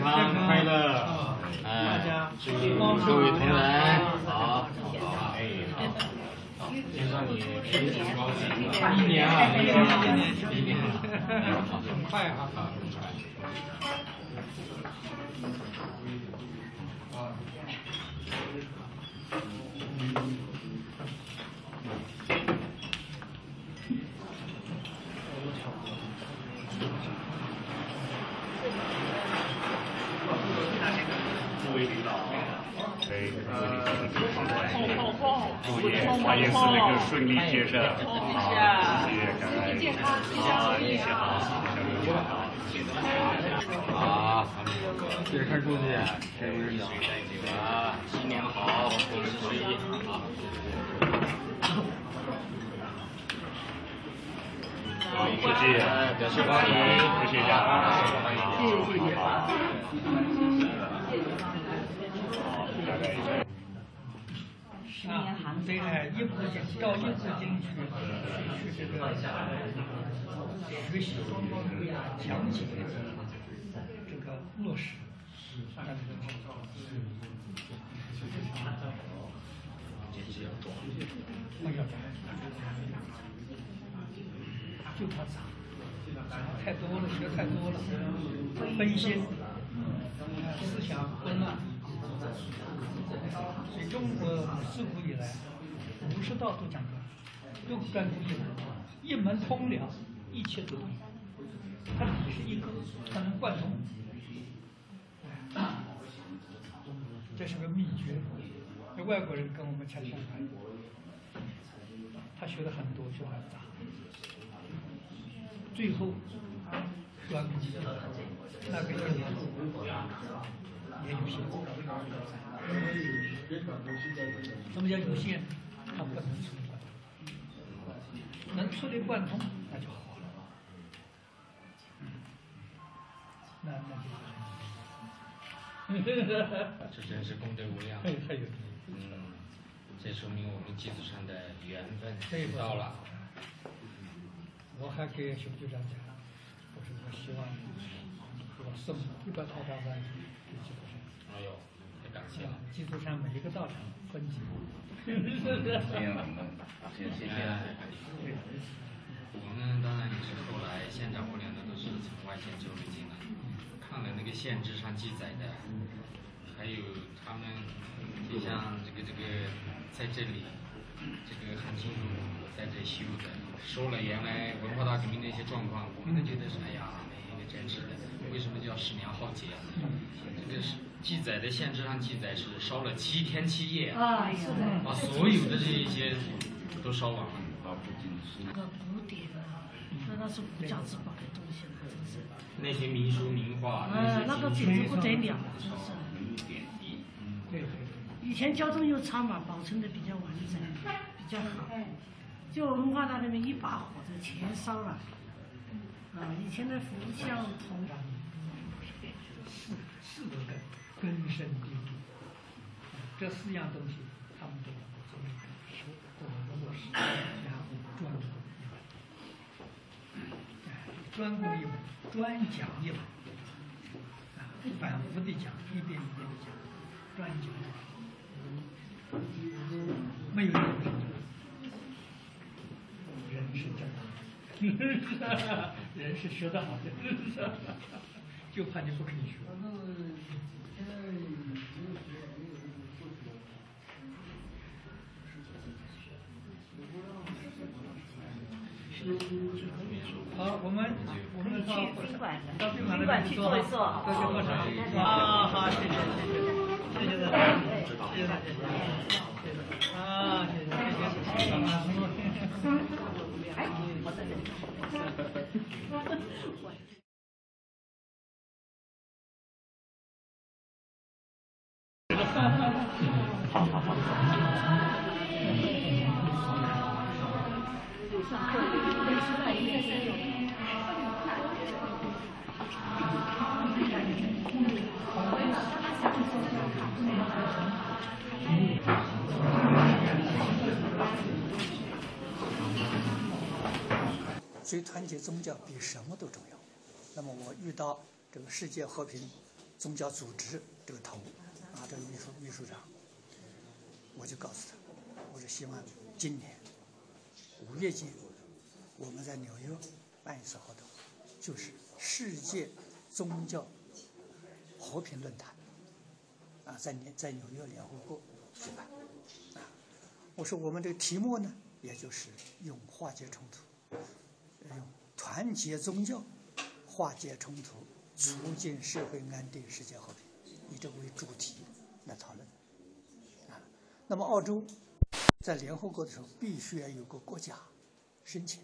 康快乐，哎，祝各位同仁好，好，哎，好，先生你身体高兴，一年啊，一年，一年，很快啊。诸位领导，对各位领导的这个好关系，祝愿化验室能够顺利建设，好，谢谢感恩，好，谢谢好，谢谢好，好，这是看书记，这不是水带酒啊，新年好，我们注意好。好，谢谢，表示欢迎，谢。谢大家，谢。谢，好。啊，对，哎，一步进到一步进去去这个学习、讲解、这个落实，那这个那要就怕杂，太多了，学太多了，分心，思想混乱。所以中国自古以来，儒释道都讲究，都专注一门，一门通了，一切都通。它理是一个，它能贯通。这是个。秘诀。外国人跟我们恰相反，他学的很多，学很杂，最后端午节那个。也也有限。什么叫有限？它不能处理贯通，能处理贯通那就好了。那那就这真是功德无量。嗯，这说明我们基础上的缘分对到了。我还给熊局长讲，我说我希望我送一百套大山给基督山。哎呦，太感谢了。基督山每一个道场分级。谢谢。谢谢。我们当然也是后来县长，我俩呢都是从外县走了进来，看了那个县志上记载的，还有他们就像这个这个在这里，这个很清楚在这修的，说了原来文化大革命那些状况，我们都觉得是哎呀，那个真是的，为什么叫十年浩劫？这个是记载的县志上记载是烧了七天七夜啊，是的。把所有的这一些都烧完了。那个古典啊，那那是无价之宝的东西了，真是。那些民书名画，呃，那个简直不得了，真是。对对以前交通又差嘛，保存的比较完整，比较好。就文化大革命一把火就全烧了。啊，以前的佛像铜，根，深蒂固。这四样东西，他们都要做一个实，做一个落实，然后专攻一门。哎，专攻一门，专讲一门。啊，反复的讲，一遍一遍的讲，专讲。没有一个是真的，人是真的。人是学得好的，就怕你不肯学。好，我们我们到去宾馆到宾馆去坐一坐坐去喝茶。啊，好，谢谢谢谢，谢谢大家，谢谢大家，谢谢。啊，谢谢谢谢，哎，我在这里。所以团结宗教比什么都重要。那么我遇到这个世界和平宗教组织这个头啊，这个秘书秘书长，我就告诉他，我说希望今年五月间我们在纽约办一次活动，就是世界宗教和平论坛啊，在联在纽约联合国举办啊。我说我们这个题目呢，也就是用化解冲突。用团结宗教化解冲突，促进社会安定、世界和平，以这为主题来讨论。啊，那么澳洲在联合国的时候，必须要有个国家申请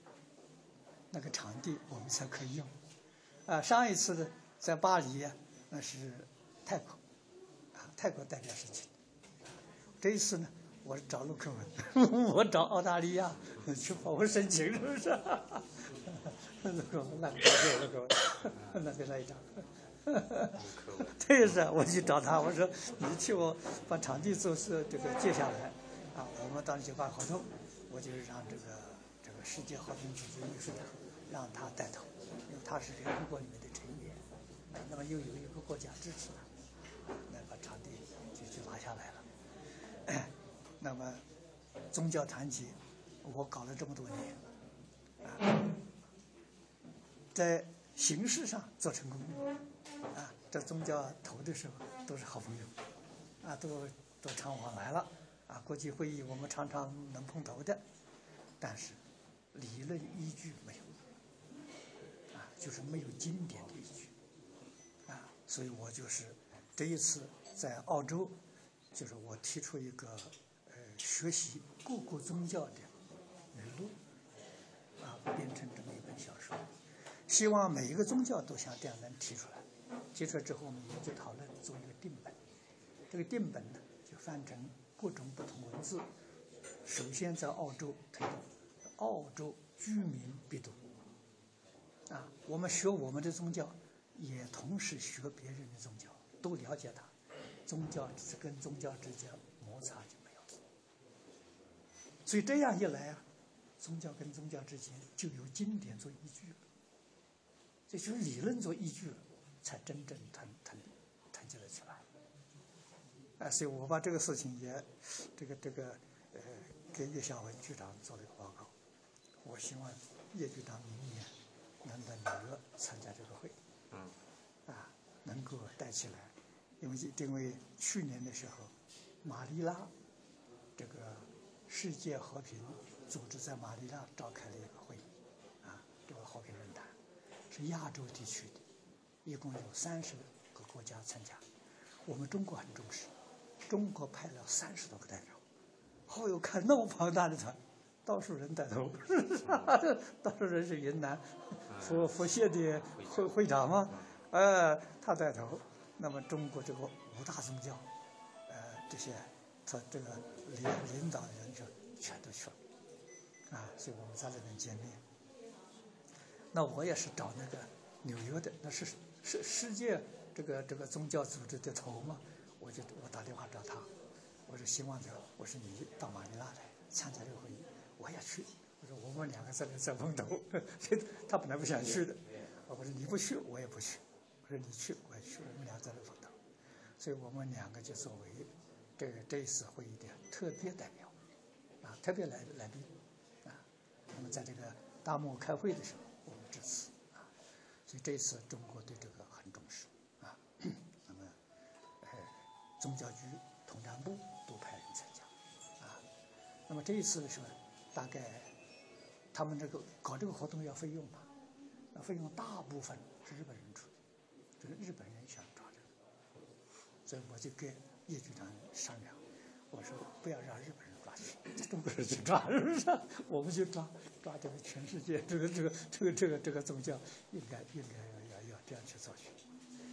那个场地，我们才可以用。啊，上一次呢，在巴黎呀，那是泰国，啊，泰国代表申请。这一次呢，我找陆克文，我找澳大利亚去帮我申请，是不是？那个那个那个那边来一张，对是，我去找他，我说你替我把场地做是这个借下来，啊，我们当时就办活动，我就让这个这个世界和平组织秘书长让他带头，他是联合国里面的成员，那么又有一个国家支持他，那把场地就就拿下来了。那么宗教团结，我搞了这么多年，啊。在形式上做成功，啊，这宗教投的时候都是好朋友，啊，都都常往来了，啊，国际会议我们常常能碰头的，但是理论依据没有，就是没有经典的依据，啊，所以我就是这一次在澳洲，就是我提出一个呃学习各个宗教的语录，啊，编成这么一本小说。希望每一个宗教都像这样能提出来，提出来之后，我们研究讨论，做一个定本。这个定本呢，就翻成各种不同文字。首先在澳洲推动，澳洲居民必读。啊，我们学我们的宗教，也同时学别人的宗教，都了解它。宗教是跟宗教之间摩擦就没有了。所以这样一来啊，宗教跟宗教之间就有经典做依据了。这就是理论做依据了，才真正团团团结了起来。啊，所以我把这个事情也，这个这个呃，给叶向文局长做了一个报告。我希望叶局长明年能在纽约参加这个会，嗯，啊，能够带起来，因为因为去年的时候，马尼拉这个世界和平组织在马尼拉召开了一个会议，啊，这个和平论坛。是亚洲地区的，一共有三十个国家参加。我们中国很重视，中国派了三十多个代表。后有看那么庞大的团，到处人带头，到处人是云南佛佛协的会会长嘛，呃，他带头。那么中国这个五大宗教，呃，这些他这个领领导人就全都去了，啊，所以我们在那边见面。那我也是找那个纽约的，那是世世界这个这个宗教组织的头嘛，我就我打电话找他，我说希望这，我说你到马尼拉来参加这个会议，我也去，我说我们两个在这在碰头，他本来不想去的，我说你不去我也不去，我说你去我也去，我们俩在那碰头，所以我们两个就作为这个这一次会议的特别代表，啊，特别来来宾，啊，那么在这个。大漠开会的时候，我们致辞啊。所以这次中国对这个很重视啊。那么，呃，宗教局统战部都派人参加啊。那么这一次的时候，大概他们这个搞这个活动要费用嘛，那费用大部分是日本人出的，就是日本人想抓这个，所以我就跟叶局长商量，我说不要让日本人抓去，这中国人去抓是不是？我们去抓抓这个全世界这个这个这个这个这个宗教应该应该要要要这样去做去，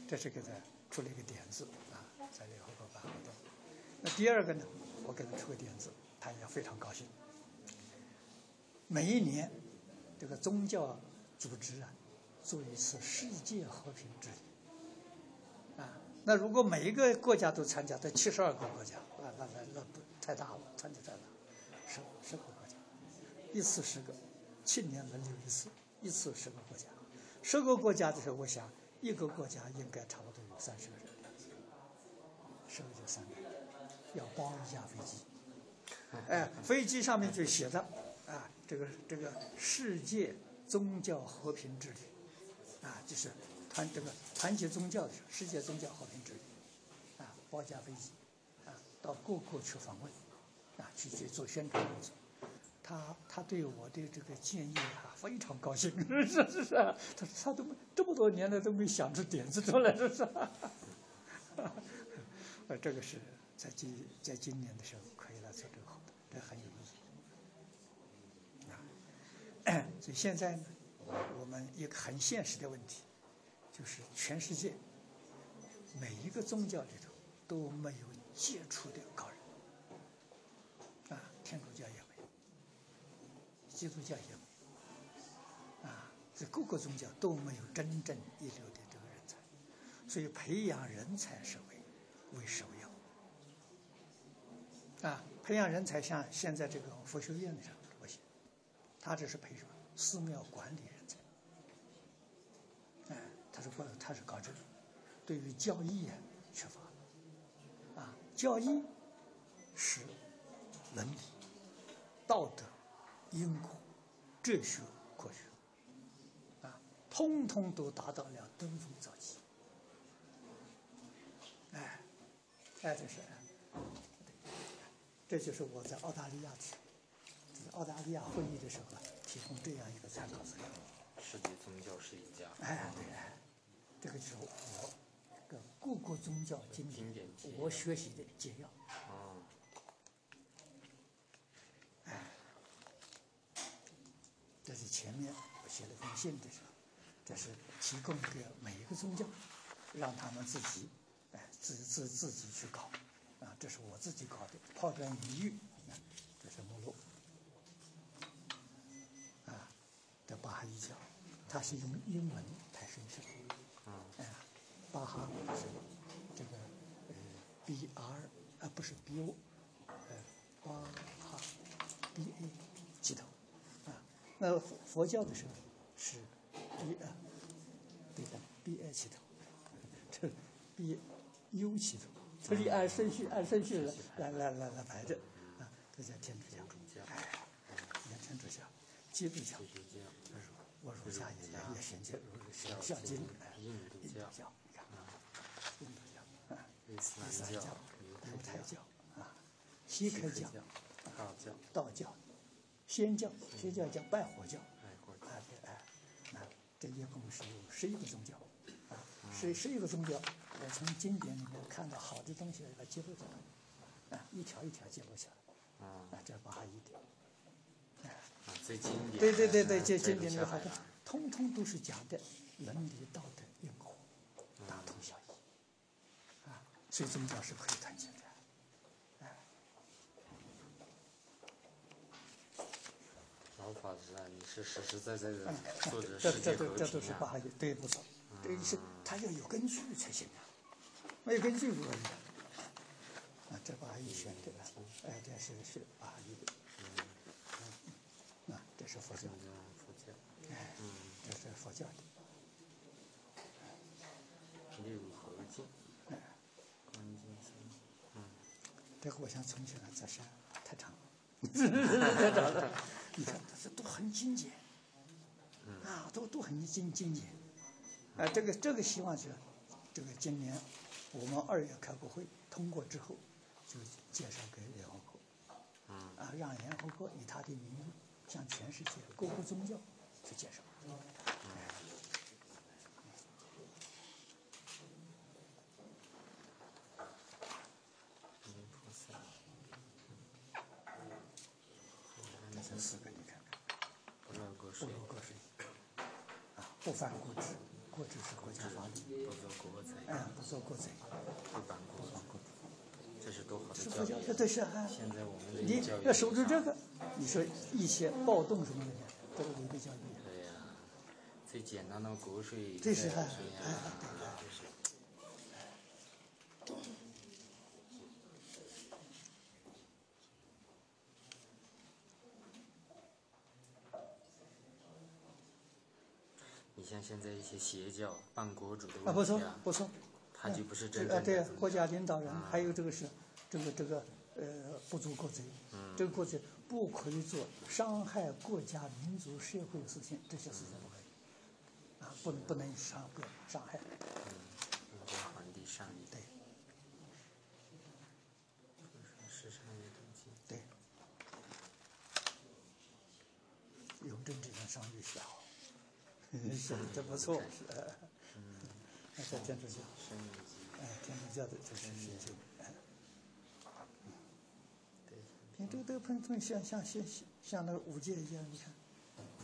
这是给他出了一个点子啊，在联合国办活动。那第二个呢，我给他出个点子，他也非常高兴。每一年，这个宗教组织啊，做一次世界和平之旅。啊，那如果每一个国家都参加，这七十二个国家，那那那那不太大了，参加太大，十十个国家，一次十个，七年轮流一次，一次十个国家，十个国家的时候，我想一个国家应该差不多有三十个人，十个就三个，要包一架飞机，哎，飞机上面就写着啊，这个这个世界宗教和平之旅，啊，就是团这个团结宗教的时候世界宗教和平之旅，啊，包架飞机，啊，到各国去访问，啊，去去做宣传工作。他他对我的这个建议啊非常高兴，是是是，他说他都这么多年了都没想出点子出来，是不是？呃，这个是在今在今年的时候可以来做这个活动，这很有意义。啊，所以现在呢，我们一个很现实的问题，就是全世界每一个宗教里头都没有杰出的高人，啊，天主教也没有，基督教也没有，啊，这各个宗教都没有真正一流的这个人才，所以培养人才是为为首要。啊，培养人才像现在这个佛学院的上，他这是培什么寺庙管理人才。哎，他是不，他是搞这个，对于教义啊缺乏。啊，教义是伦理、道德、因果、哲学、科学，啊，通通都达到了登峰造极。哎，哎，这是。这就是我在澳大利亚去，澳大利亚会议的时候提供这样一个参考资料。世界宗教是一家。哎，对，这个就是我跟各个宗教经典我学习的解药。啊。哎，这是前面我写了封信的时候，这是提供给每一个宗教，让他们自己，哎，自自自己去搞。啊，这是我自己搞的抛砖引玉，这是目录。啊，这巴哈伊教，它是用英文来申请。啊，哎，巴哈是这个呃 B R 啊不是 B O，呃巴哈 B A 起头，啊，那佛教的时候是 B 啊，对的 B A 起头，这 B U 起头。这里按顺序，按顺序来来来来来排的，啊，这叫天主教，哎，这天主教，基督教，我儒家也也衔接儒孝孝经，印度教，你看，印度教，啊，伊斯兰教，犹太教，啊，锡克教，道教，道教，仙教，仙教叫拜火教，啊对哎，那这一共是有十一个宗教，啊，十十一个宗教。我从经典里面看到好的东西，把记录下来，啊，一条一条记录下来，啊，这巴哈伊的，哎，最经典，对对对对，这经典的好的。通通都是讲的伦理道德因果，大同小异，啊，所以宗教是可以团结的，哎。老法师啊，你是实实在在的做着这世界和这都这都是平啊，巴哈伊，对，不错，这是他要有根据才行啊，没有根据不可。啊，这巴哈伊选的，哎，这是是巴哈伊的，嗯，啊，这是佛教的，佛教，哎，这是佛教的，六合敬，嗯，这个我想重新来再删，太长了，太长了。你看，这都很精简，都都很精精简。啊，这个这个希望是，这个今年我们二月开过会通过之后，就介绍给联合国。嗯。啊，让联合国以他的名义向全世界各个宗教去介绍。这四个你看看，不漏国税不，漏国税，啊，不犯国制，国制是国家法律，不做国贼，哎，不做国贼，不犯国，这是多好的教，育。这是啊。现在我们的你教育要守住这个，你说一些暴动什么的，这个违背教育。对呀、最简单的国税，这是哎对呀、哎就是你像现在一些邪教办国主的啊，不错问题啊，不错。他就不是这个啊，真正的对宗国家领导人啊，还有这个是这个这个呃，不足国贼。嗯这个国贼不可以做伤害国家、民族、社会的事情，这些事情不可以。啊，不能不能伤不伤害。应该皇帝上意，对是上意登记。对。永贞这种商誉小，是这不错，是。嗯。那在天主教，生意记，哎，天主教的这是是这个，哎。对，你这个都喷成像像像像那个五戒一样，你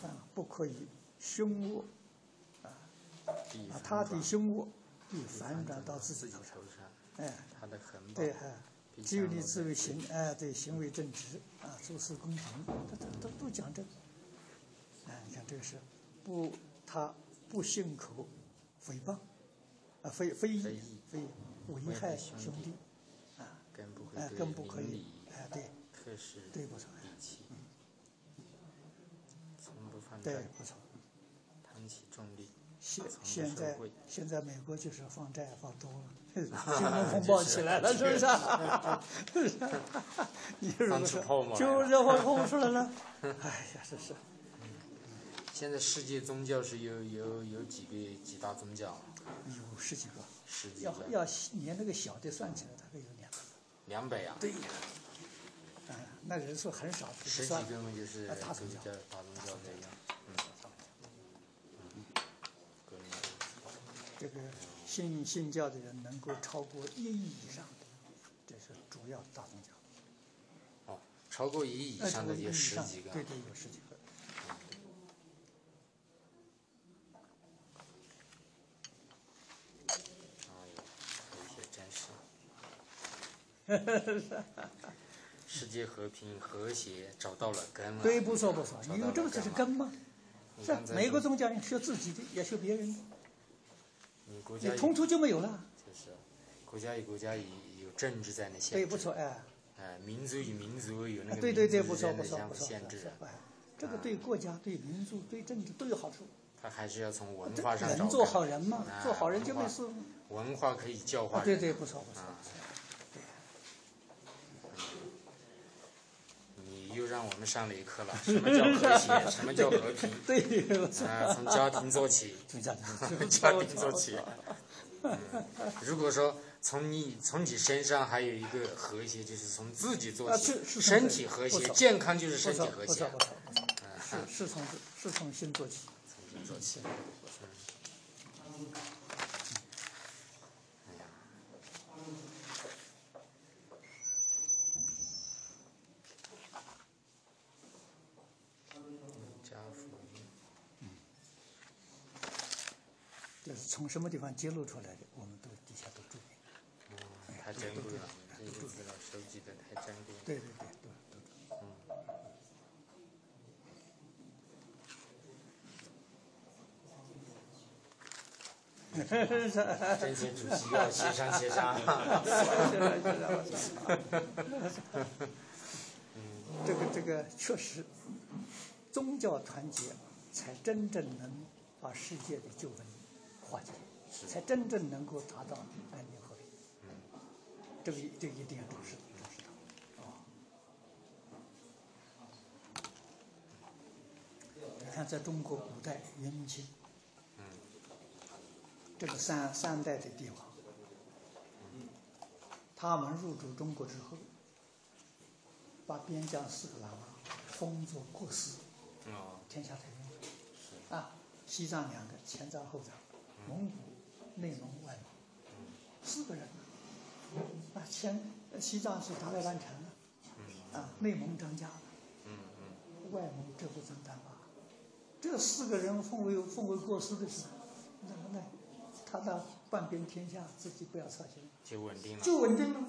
看，啊，不可以凶恶，啊啊，他的凶恶必反转到自己头上，哎，他的横暴对，哎，必只有你自为行，哎，对，行为正直，啊，做事公平，他他他都讲这个，哎，你看这个是不，他不信口诽谤，啊，非非议非议非危危害害兄弟，啊，更不会哎，对更不可以邻里，哎，对不错义气，从不犯对，，不错。谈起重利，现在现在美国就是放债放多了，金融风暴起来了，是不是？啊？是不是？就是这泡沫出来了，哎呀，这是。现在世界宗教是有有有几个几大宗教？有十几个，十几个，要要连那个小的算起来，大概有两百。两百啊，对呀，嗯，那人数很少，不十几算。个嘛就是啊大宗教大宗教这样，嗯，革命这个信信教的人能够超过一亿以上的，这是主要大宗教。哦，超过一亿以呃上的有十几个，对对，有十几个。哎呦，有一些真是。世界和平和谐找到了根了。对，不错不错，你有这个才是根吗。是每个宗教你学自己的，也学别人的，你国家有你冲突就没有了。就是国家与国家有有政治在那限制。对，不错，哎，哎，民族与民族有那啊个对对对，不错不错不互限制这个对国家、对民族、对政治都有好处。他还是要从文化上找人做好人嘛，啊做好人就没事。文化可以教化啊，对人。对，不错不错啊不错。你又让我们上了一课了，什么叫和谐？什么叫和平？对，啊，从家庭做起，从家庭从家庭做起。嗯，如果说从你从你身上还有一个和谐，就是从自己做啊起是，是身体和谐，健康就是身体和谐嗯是是从是从心做起。从心做起。哎呀，家福音这是从什么地方揭露出来的，我们都底下都注明。嗯，太珍贵了，这些资料收集的太珍贵了。对对对，都都注明。真贤主席要协商协商。这个这个确实，宗教团结才真正能把世界的纠纷化解，才真正能够达到安宁和平。这个这个一定要重视重视它。啊、你看看，在中国古代元明清，嗯这个三三代的帝王，他们入主中国之后，把边疆四个喇嘛封作国司，哦天下太平。啊，西藏两个，前藏后藏，蒙古、内蒙、外蒙，四个人。那，前西藏是达赖完成的，啊，内蒙张家，嗯嗯外蒙这不曾丹巴，这四个人奉为奉为国司的时候，那么呢，他的半边天下自己不要操心，就稳定了。就稳定了。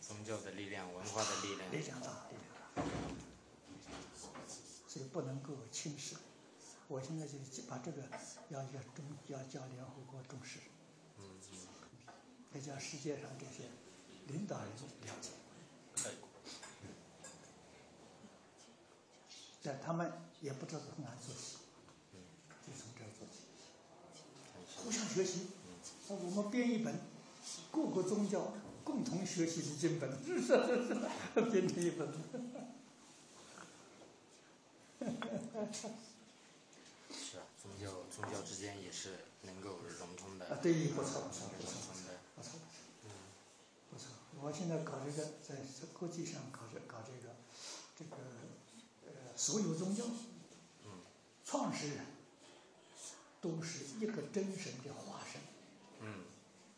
宗教的力量，文化的力量。力量大，不能够轻视。我现在就把这个要要重要叫联合国重视，嗯要叫世界上这些领导人了解。但他们也不知道从哪做起，就从这做起，互相学习。那我们编一本各个宗教共同学习的经本，编成一本。是啊，宗教宗教之间也是能够融通的。啊，对，不错不错不错融通的。不错，不错。我现在搞这个，在国际上搞这搞这个，这个呃，所有宗教，嗯创始人都是一个真神的化身，嗯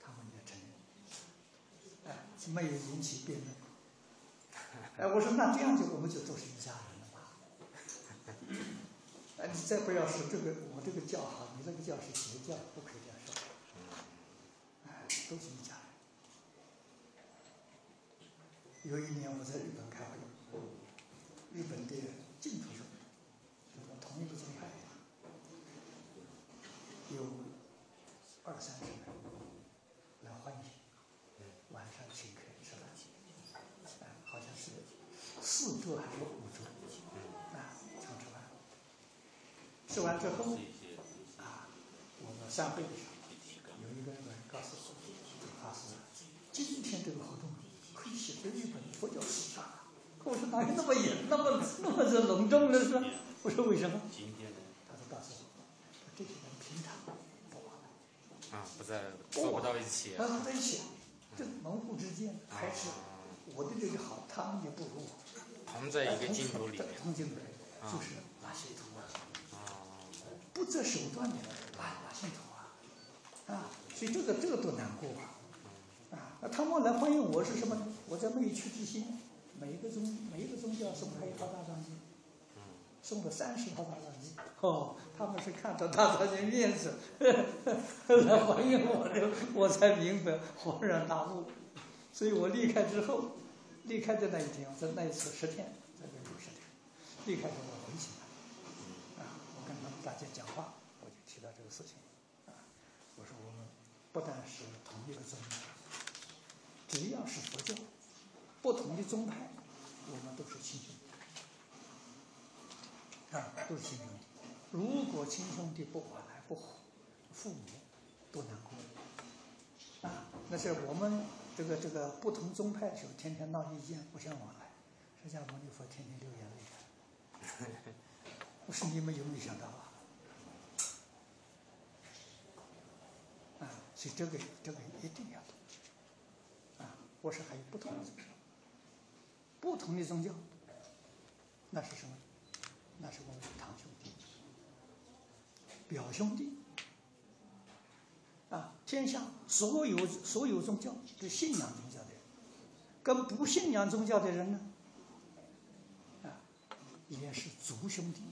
他们也承认，哎，没有引起辩论。哎，我说那这样就我们就都是一家人？哎，你再不要说这个我这个教好，你那个教是邪教，不可以这样说。哎，都是一家人。有一年我在日本开会，日本的净土宗，就是同一个宗派，有二三十人来欢迎，晚上请客吃饭，哎，好像是四桌还是五桌，啊，请吃饭。吃完之后，啊，我们散会的时候，有一个人告诉我，他说，今天这个活动可以写在日本佛教史上啊。我说哪有那么严，那么那么的隆重的是？我说为什么？今天呢？他说告诉我，这些人平常不往来，啊，不在坐不到一起。然后在一起，这门户之见还是我的这个好，他们也不如我。同在一个净土里面。同净土里就是拉信徒啊，啊，不择手段的拉拉信徒啊，啊，所以这个这个多难过啊！啊，那他们来欢迎我是什么？我在没去之前，每一个宗每一个宗教送他一套大藏经，送了三十套大藏经。哦，他们是看着大藏经面子呵呵 来欢迎我的，我才明白恍然大悟。所以我离开之后，离开的那一天，在那一次十天，在这里十天，离开之后我回去了。啊，我跟他们大家讲话，我就提到这个事情。啊，我说我们不但是同一个宗派，只要是佛教，不同的宗派，我们都是亲兄弟。啊，都是亲兄弟。如果亲兄弟不往来不和，父母多难过。啊，那是我们这个这个不同宗派的时候，天天闹意见，不相往来。释迦牟尼佛天天流眼泪。我说你们有没有想到啊？啊，所以这个这个一定要懂。啊，我说还有不同的宗教，不同的宗教，那是什么？那是我们的堂兄弟、表兄弟。啊，天下所有所有宗教，是信仰宗教的人，跟不信仰宗教的人呢，啊，也是族兄弟，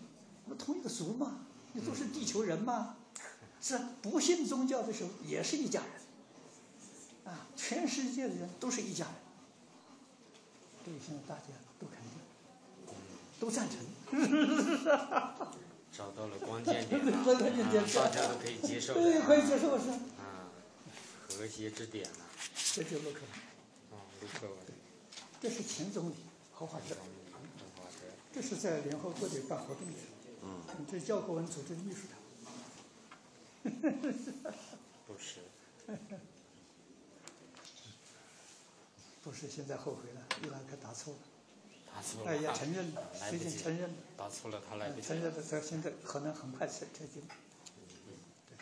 那同一个族嘛，你都是地球人嘛，是不信宗教的时候也是一家人，啊，全世界的人都是一家人，这个现在大家都肯定，都赞成。找到了关键点啊大家都可以接受。对，可以接受是，啊，和谐之点呢？这就不可能。啊，卢克文，这是前总理何华哲，何华哲，这是在联合国里办活动的，嗯，这是教科文组织秘书长。不是，不是现在后悔了，伊拉克打错了，打错了，哎，也承认了，最来不及。近承认了，打错了，他来不及承。认了，他现在可能很快撤撤军。对，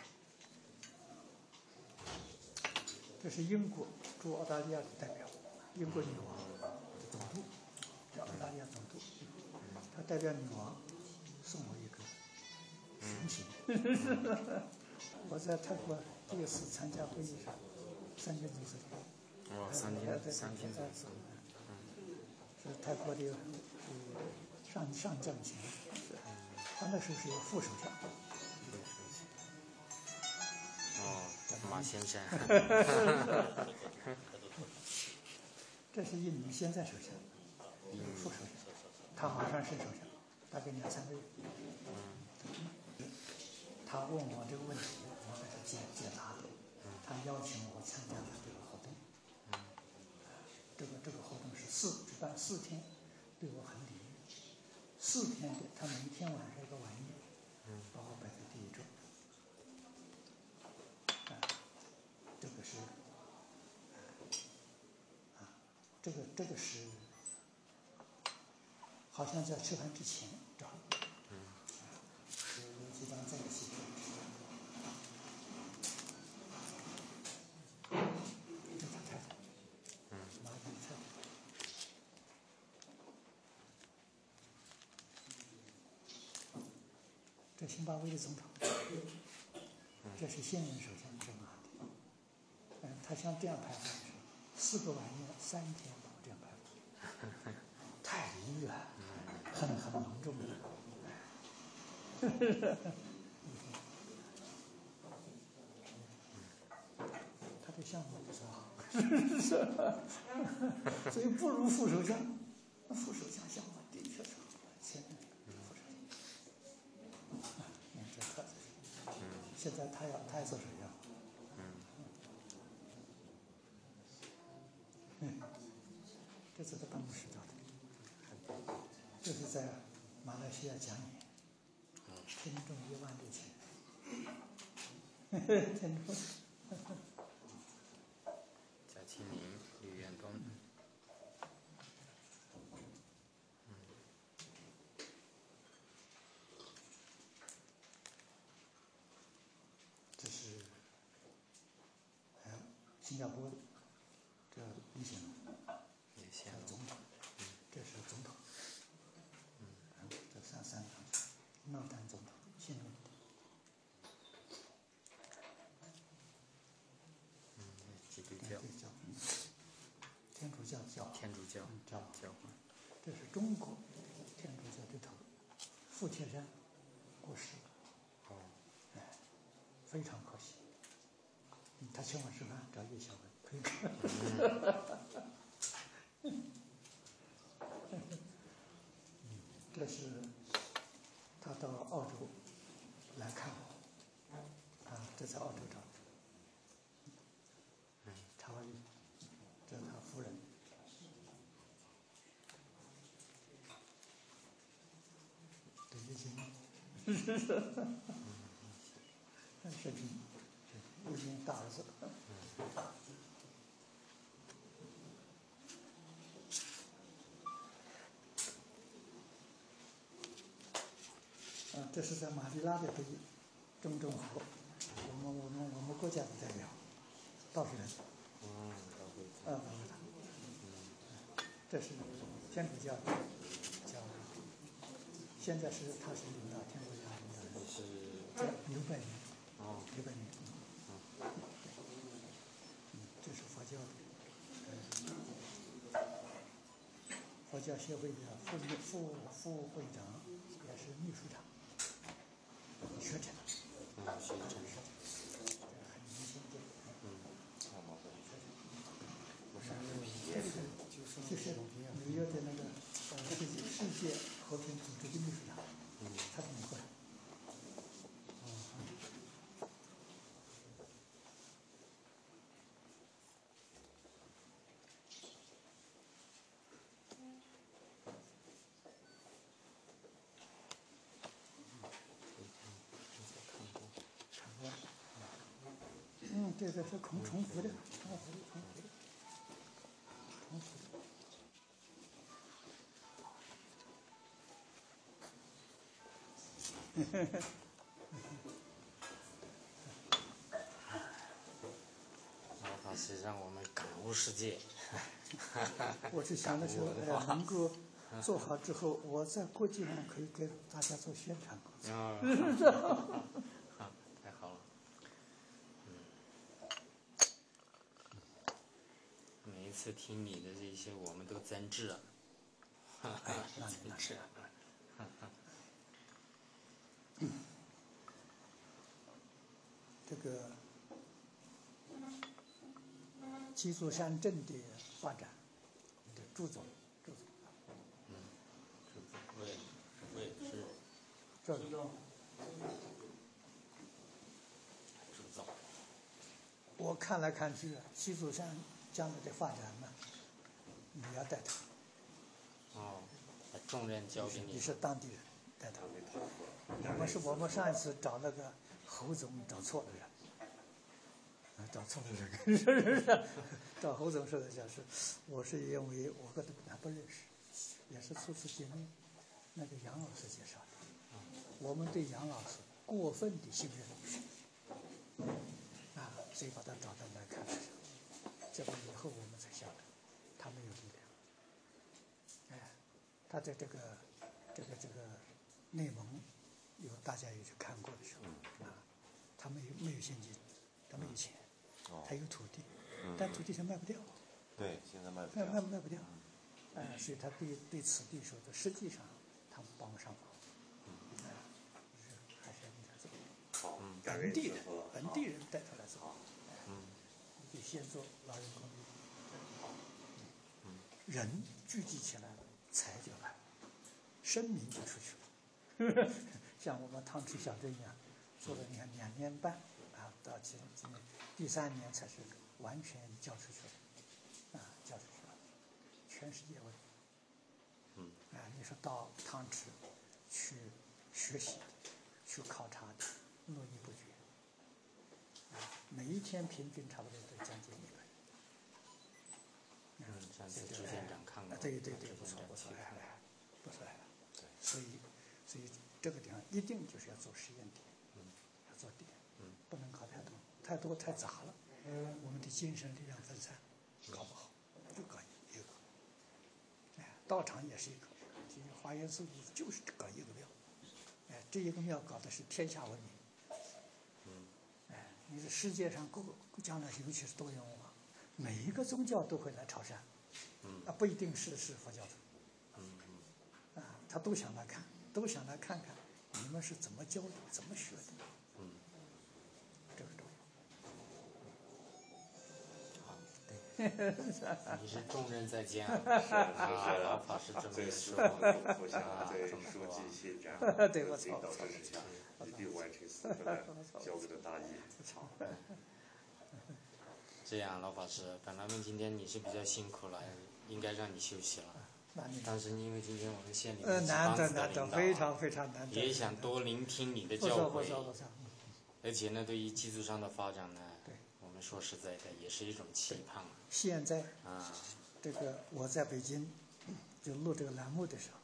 这是英国驻澳大利亚的代表，英国女王的总督，这澳大利亚总督，他代表女王送我一个神行。我在泰国第一次参加会议上，三天左右。哦，三哎天对三天左右。是泰国的呃上上将型，是他那时候是有副首相，哦，马先生。这是印尼现在首相，副首相，他马上是首相，大概两三个月。他问我这个问题。他邀请我参加了这个活动。这个这个活动是四举办四天，对我很礼遇。四天的，他每一天晚上一个晚宴，把我摆在第一桌。啊，这个是啊，这个这个是好像在吃饭之前找的。是有几张在一起的。这是太太。马比特。这津巴威的总统，这是现任首相这马蒂。嗯，他像这样排的时候，四个晚宴三天把我这样排法，太礼遇了，很很隆重的。他的项目不是好，所以不如副首相。副首相项目的确是好，现在副首相，嗯，这特色。现在他要他要做首相。嗯，这次在办公室找的，这是在马来西亚讲演，听众一万六千人，听众。贾庆林、李远东。这是，还有新加坡的，这李显龙，也还有总统，这是总统，嗯，这三三个，总统，现任的，基督教、这叫天主教教天主教教教。这是中国天主教的头，傅铁山过世了，哦，哎，非常可惜。嗯他请我吃饭，找叶小文陪客。嗯这是他到澳洲来看我，啊，这在澳洲找的。嗯，查瓦利，这是他夫人。对，已经，那是你，已经大儿子。啊，这是在马尼拉的会议，中政府，我们我们我们国家的代表，道士人，嗯，教会。啊，包括他，这是天主教的教，现在是他是领导天主教领导人，是。这刘本人，哦，刘本人，嗯，嗯，这是佛佛教协会的副秘副副会长，也是秘书长，学者，嗯，是真这个是重重复的，重复的，重复的，重复的。哈哈，老法师让我们感悟世界。我是想的是，哎，能够做好之后，我在国际上可以给大家做宣传工作。啊听你的这些，我们都增智啊。哎，那那是。这个基督山镇的发展，的朱总，朱总，为为是这朱总，我看来看去，西祖山将来的发展呢，你要带他，哦，把重任交给你。你。是当地人带他。我们是我们上一次找那个侯总找错了人，啊，找错了人，是是是，找侯总说的讲是，我是因为我跟他本来不认识，也是初次见面，那个杨老师介绍的，我们对杨老师过分的信任，啊，所以把他找到来看的时候，结果以后我们才晓得，他没有力量，哎，他在这个这个这个内蒙。有大家也去看过的时候，啊，他没有没有现金，他没有钱，他有土地，但土地是卖不掉，对，现在卖不掉。卖卖不掉，哎，所以他对对此地说的，实际上他们帮不上忙，哎，还是要给他做，好，本地人本地人带他来做先做老人公寓，人聚集起来了，财就来了，声名就出去了。像我们汤池小镇一样，做了你看两年半，啊，到今今年第三年才是完全交出去了，啊，交出去了，全世界闻。嗯。啊，你说到汤池去学习，去考察的，络绎不绝。啊，每一天平均差不多都将近一个人。嗯，上次这个朱县长看过啊，对对对，不错不错，哎哎，不错哎。所以，所以这个地方一定就是要做实验点，要做点，不能搞太多，太多太杂了，我们的精神力量分散，搞不好，就搞一个。哎，道场也是一个，这个华严寺就是搞一个庙，哎，这一个庙搞的是天下闻名。哎，你是世界上各个将来尤其是多元文化，每一个宗教都会来潮汕，啊，不一定是是佛教徒。啊，他都想来看，都想来看看你们是怎么教的，怎么学的。你是重任在肩 是啊，是老法师这么对说师傅嘱咐下啊，对这么书记、说，县长、对我领导操一定完成四个交给了大业。好，这样，老法师，本来呢今天你是比较辛苦了，应该让你休息了。但是因为今天我们县里呃，面几难帮子的领导啊非常非常难得。也想多聆听你的教诲。而且呢，对于技术上的发展呢，说实在的，也是一种期盼现在啊。这个我在北京 就录这个栏目的时候，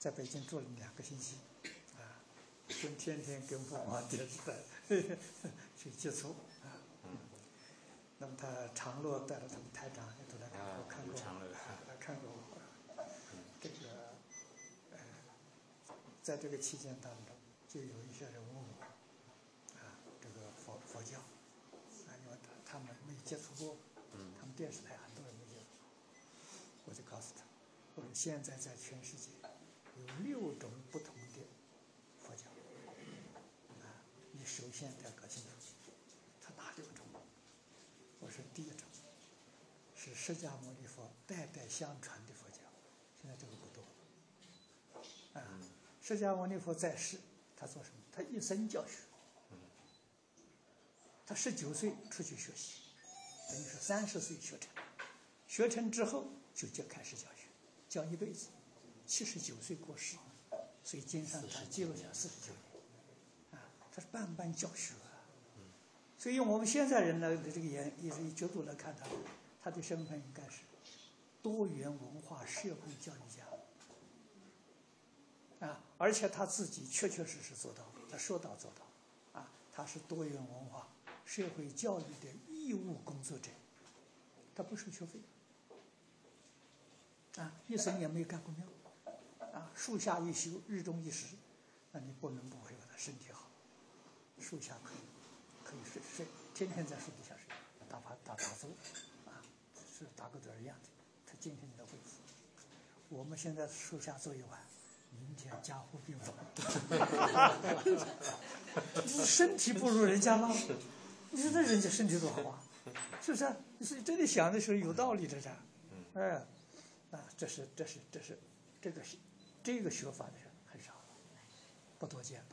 在北京住了两个星期，啊，跟天天跟凤凰电视台去接触啊。嗯那么他常乐带着他们台长也都来看过，啊看过常看过我。这个呃，在这个期间当中，就有一些人问我，啊，这个佛佛教，啊，因为他他们没接触过，嗯他们电视台很多人没接触过，我就告诉他，我说现在在全世界有六种不同的佛教，啊，你首先得搞清楚，它哪六种？我说第一种是释迦牟尼佛代代相传的佛教，现在这个不多。啊，释迦牟尼佛在世，他做什么？他一生教学。他十九岁出去学习，等于是三十岁学成，学成之后就就开始教学，教一辈子，七十九岁过世，所以经上他记录下四十九年，啊，他是办办教学啊。所以用我们现在人的这个眼也是角度来看他，他的身份应该是多元文化社会教育家。啊，而且他自己确确实实做到了，他说到做到，啊，他是多元文化社会教育的义务工作者，他不收学费，啊，一生也没有干过庙，啊，树下一宿，日中一时，那你不能不会他身体好，树下可以可以睡睡，天天在树底下睡，打发打打坐，啊，是打个盹儿一样的，他今天的恢复。我们现在树下坐一晚，明天加护病房，身体不如人家了。你说这人家身体多好啊，是不是？你是这里想的时候有道理的噻。哎，啊，这是这是这是这个这个学法的人很少，不多见了。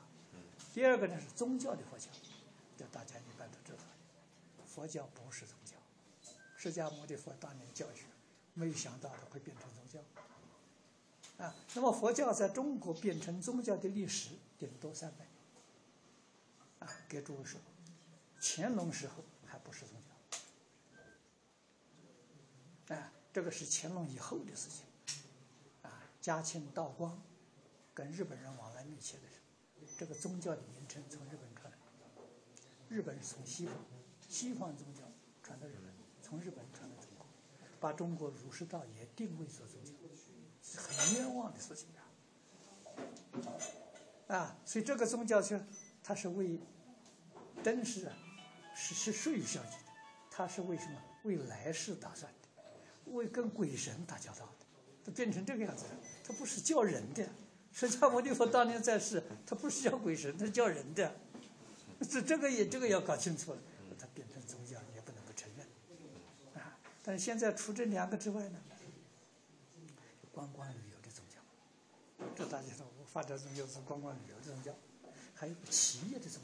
第二个呢是宗教的佛教，这大家一般都知道，佛教不是宗教。释迦牟尼佛当年教学，没有想到它会变成宗教。啊，那么佛教在中国变成宗教的历史顶多三百年。啊，给诸位说，乾隆时候还不是宗教。啊，这个是乾隆以后的事情。啊，嘉庆、道光跟日本人往来密切的时候，这个宗教的名称从日本传来。日本是从西方，西方宗教传到日本，从日本传到中国，把中国儒释道也定位做宗教。是很冤枉的事情啊！啊，所以这个宗教是，它是为，真是啊，是是属于消极的，它是为什么？为来世打算的，为跟鬼神打交道的，它变成这个样子了。它不是叫人的，释迦牟尼佛当年在世，他不是叫鬼神，他叫人的。这这个也这个要搞清楚了，它变成宗教也不能不承认啊。但是现在除这两个之外呢？观光旅游的宗教，这大家说，我发展宗教是观光旅游的宗教，还有企业的宗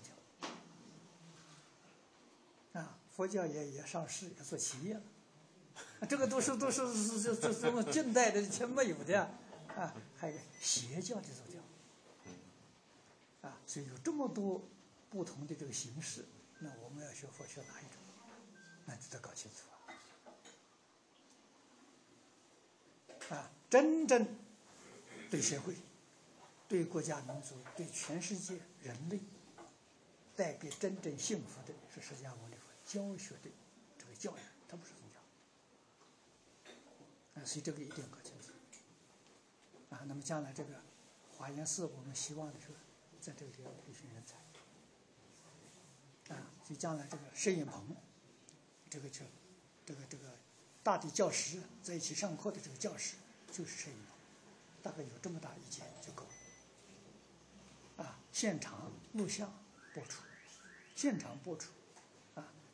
教，啊，佛教也也上市，也做企业了，这个都是都是是是是什么近代的前没有的，啊，还有邪教的宗教，啊，所以有这么多不同的这个形式，那我们要学佛学哪一种，那就得搞清楚啊，啊。真正对社会、对国家民族、对全世界人类带给真正幸福的是释迦牟尼。教学的这个教育，它不是宗教。啊，所以这个一定要搞清楚。啊，那么将来这个华严寺，我们希望的是在这个地方培训人才。啊，所以将来这个摄影棚，这个就这个这个大的教室在一起上课的这个教室。就是摄影棚，大概有这么大一间就够了。啊，现场录像播出，现场播出，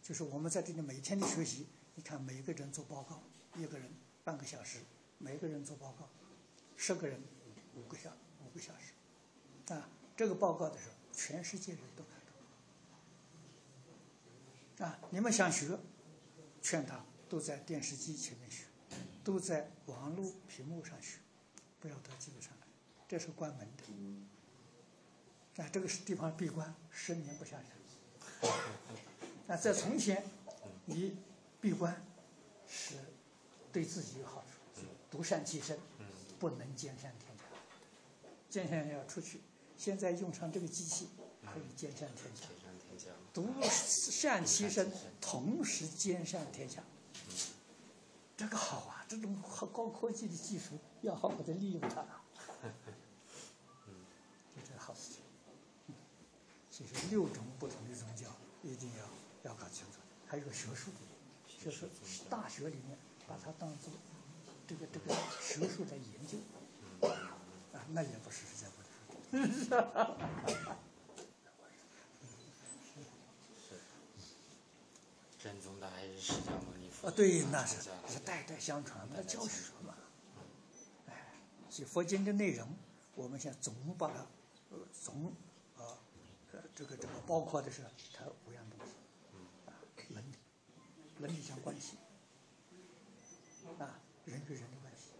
就是我们在这里每天的学习，你看每个人做报告，一个人半个小时，每个人做报告，十个人五个小五个小时，啊，这个报告的时候，全世界人都看到。啊，你们想学，劝他都在电视机前面学。都在网络屏幕上学，不要到机子上来，这是关门的。啊，这个是地方闭关十年不下山。啊，在从前，你闭关是对自己有好处，独善其身，不能兼善天下。兼善要出去，现在用上这个机器，可以兼善天下。独善其身，同时兼善天下。这个好啊！这种高科技的技术要好好的利用它，嗯，这是好事情。所以说六种不同的宗教一定要要搞清楚，还有个学术，就是大学里面把它当做这个这个学术在研究，啊，那也不是释迦牟尼佛。正宗的还是释迦牟尼佛？啊，对，那是。是代代相传的教学嘛。哎，所以佛经的内容，我们现在总把它，呃，总啊，这个这个包括的是它伦理相关系，啊，人与人的关系，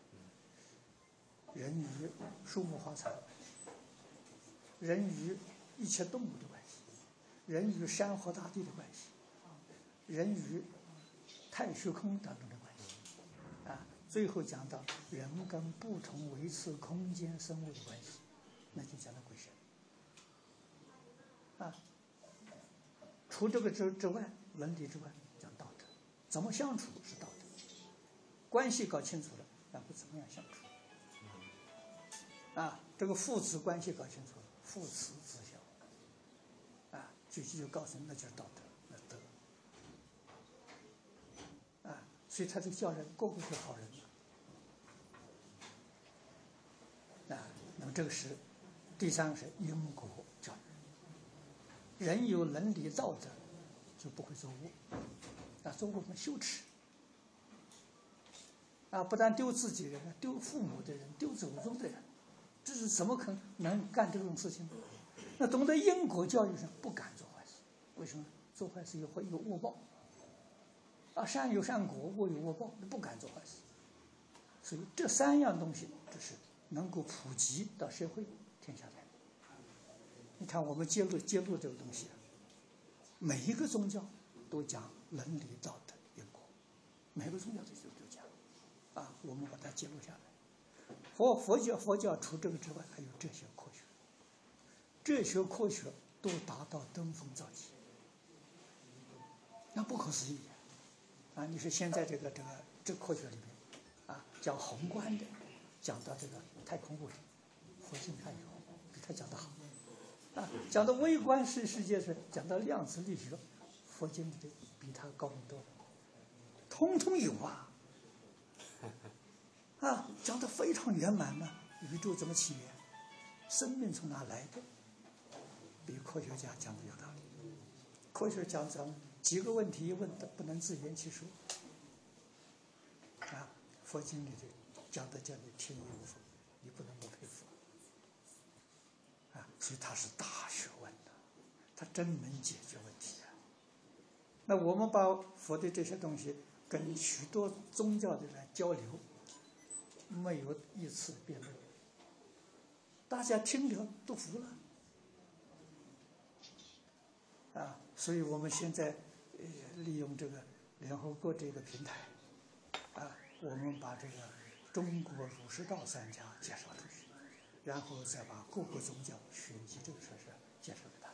人与树木花草，人与一切动物的关系，人与山河大地的关系。人与太虚空当中的关系，啊，最后讲到人跟不同维次空间生物的关系，那就讲到鬼神。啊，除这个之之外，伦理之外，怎么相处是道德，关系搞清楚了，然后怎么样相处。啊，这个父子关系搞清楚了，父慈子孝。啊，就就告诉你，那就是道德，那德。啊，所以他这个教人个个是好人。啊，那么这个是第三个是因果教人。人有伦理道德，就不会做恶。啊，中国很羞耻？啊，不但丢自己人，丢父母的人，丢祖宗的人，这是怎么可能干这种事情？那懂得因果教育上不敢做坏事，为什么？做坏事有会有恶报。啊，善有善果，恶有恶报，不敢做坏事。所以这三样东西，这是能够普及到社会天下来。你看，我们揭露揭露这个东西，每一个宗教都讲伦理道德因果，每个宗教都就都讲，啊，我们把它记录下来。佛佛教佛教除这个之外，还有哲学科学，哲学科学都达到登峰造极，那不可思议啊！你说现在这个这个这科学里面，啊，讲宏观的，讲到这个太空物理，佛经还有比他讲的好。啊，讲到微观世世界是讲到量子力学，佛经里的比他高很多，通通有啊。啊，讲的非常圆满嘛，宇宙怎么起源，生命从哪来的，比科学家讲的有道理。科学讲讲几个问题一问都不能自圆其说。啊，佛经里头讲的叫你天衣无缝，你不能不佩服。啊，所以他是大学问的，他真能解决问题啊。那我们把佛的这些东西跟许多宗教的人交流，没有一次辩论，大家听着都服了。啊，所以我们现在呃利用这个联合国这个平台，啊，我们把这个中国儒释道三家介绍出去。然后再把各个宗教学习这个设施介绍家，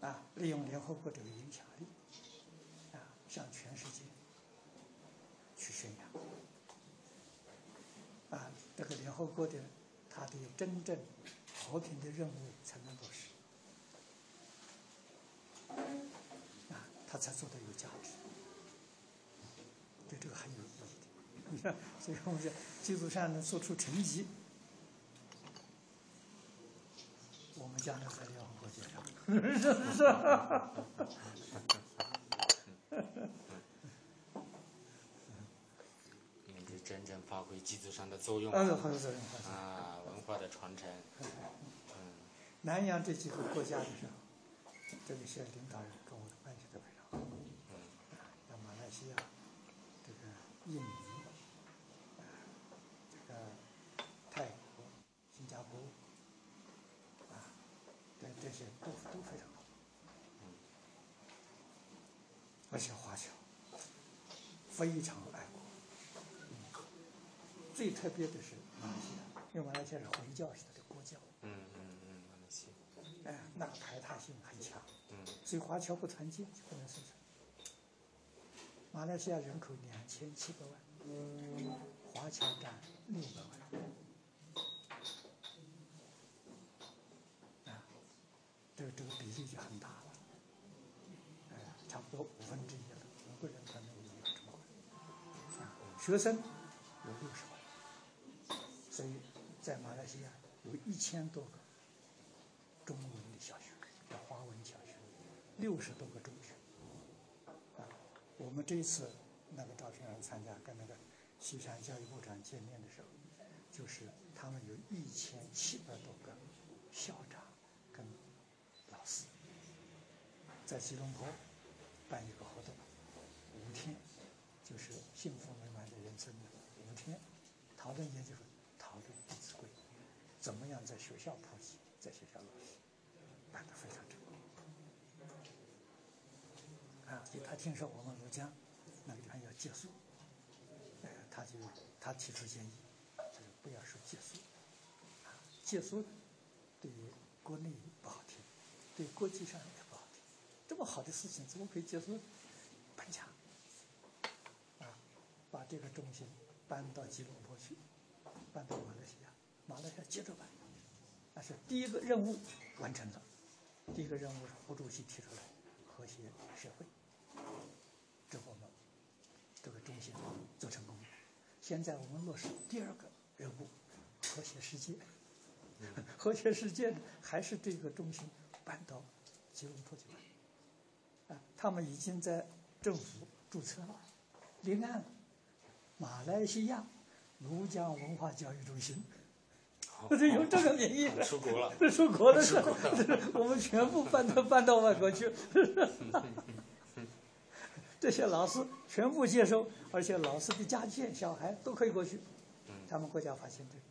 啊，利用联合国这个影响力，啊，向全世界去宣扬，啊，这个联合国的它的真正和平的任务才能落实，啊，它才做的有价值，对这个很有意义的。你看，所以我们说，基础上能做出成绩，我们将来在联合国介绍，是不是？你就真正发挥基督山的作用嗯，好的，好的，好的。啊，文化的传承。南洋这几个国家的时候，这一些领导人跟我的关系都非常好。像马来西亚，这个印尼，啊，这个泰国、新加坡，啊，这这些都都非常好。而且华侨非常爱国。最特别的是马来西亚，因为马来西亚是回教式的国教。嗯嗯嗯，马来西亚。哎，那个排他性很强，嗯所以华侨不团结就不能生存。马来西亚人口两千七百万，华侨占六百万，啊，这个这个比例就很大了，哎，差不多五分之学生有六十万，所以在马来西亚有一千多个中文的小学，叫华文小学，六十多个中学。啊，我们这一次那个照片上参加跟那个西山教育部长见面的时候，就是他们有一千七百多个校长跟老师，在吉隆坡办一个活动，五天，就是幸福美满的人生的五天，讨论也就是讨论《弟子规》，怎么样在学校普及，在学校落实，办得非常成功。啊，就他听说我们庐江那个地方要结束，呃，他就他提出建议，就是不要说借书，啊，借书对于国内不好听，对国际上也不好听。这么好的事情，怎么可以借书？搬家，这个中心搬到吉隆坡去，搬到马来西亚，马来西亚接着办。但是第一个任务完成了，第一个任务是胡主席提出来，和谐社会，这我们这个中心做成功了。现在我们落实第二个任务，和谐世界。和谐世界呢，还是这个中心搬到吉隆坡去办。啊，他们已经在政府注册了，立案了，马来西亚庐江文化教育中心。是用 这个名义出国了，出国的时候，我们全部搬到搬到外国去。这些老师全部接收，而且老师的家眷、小孩都可以过去。他们国家发现这个，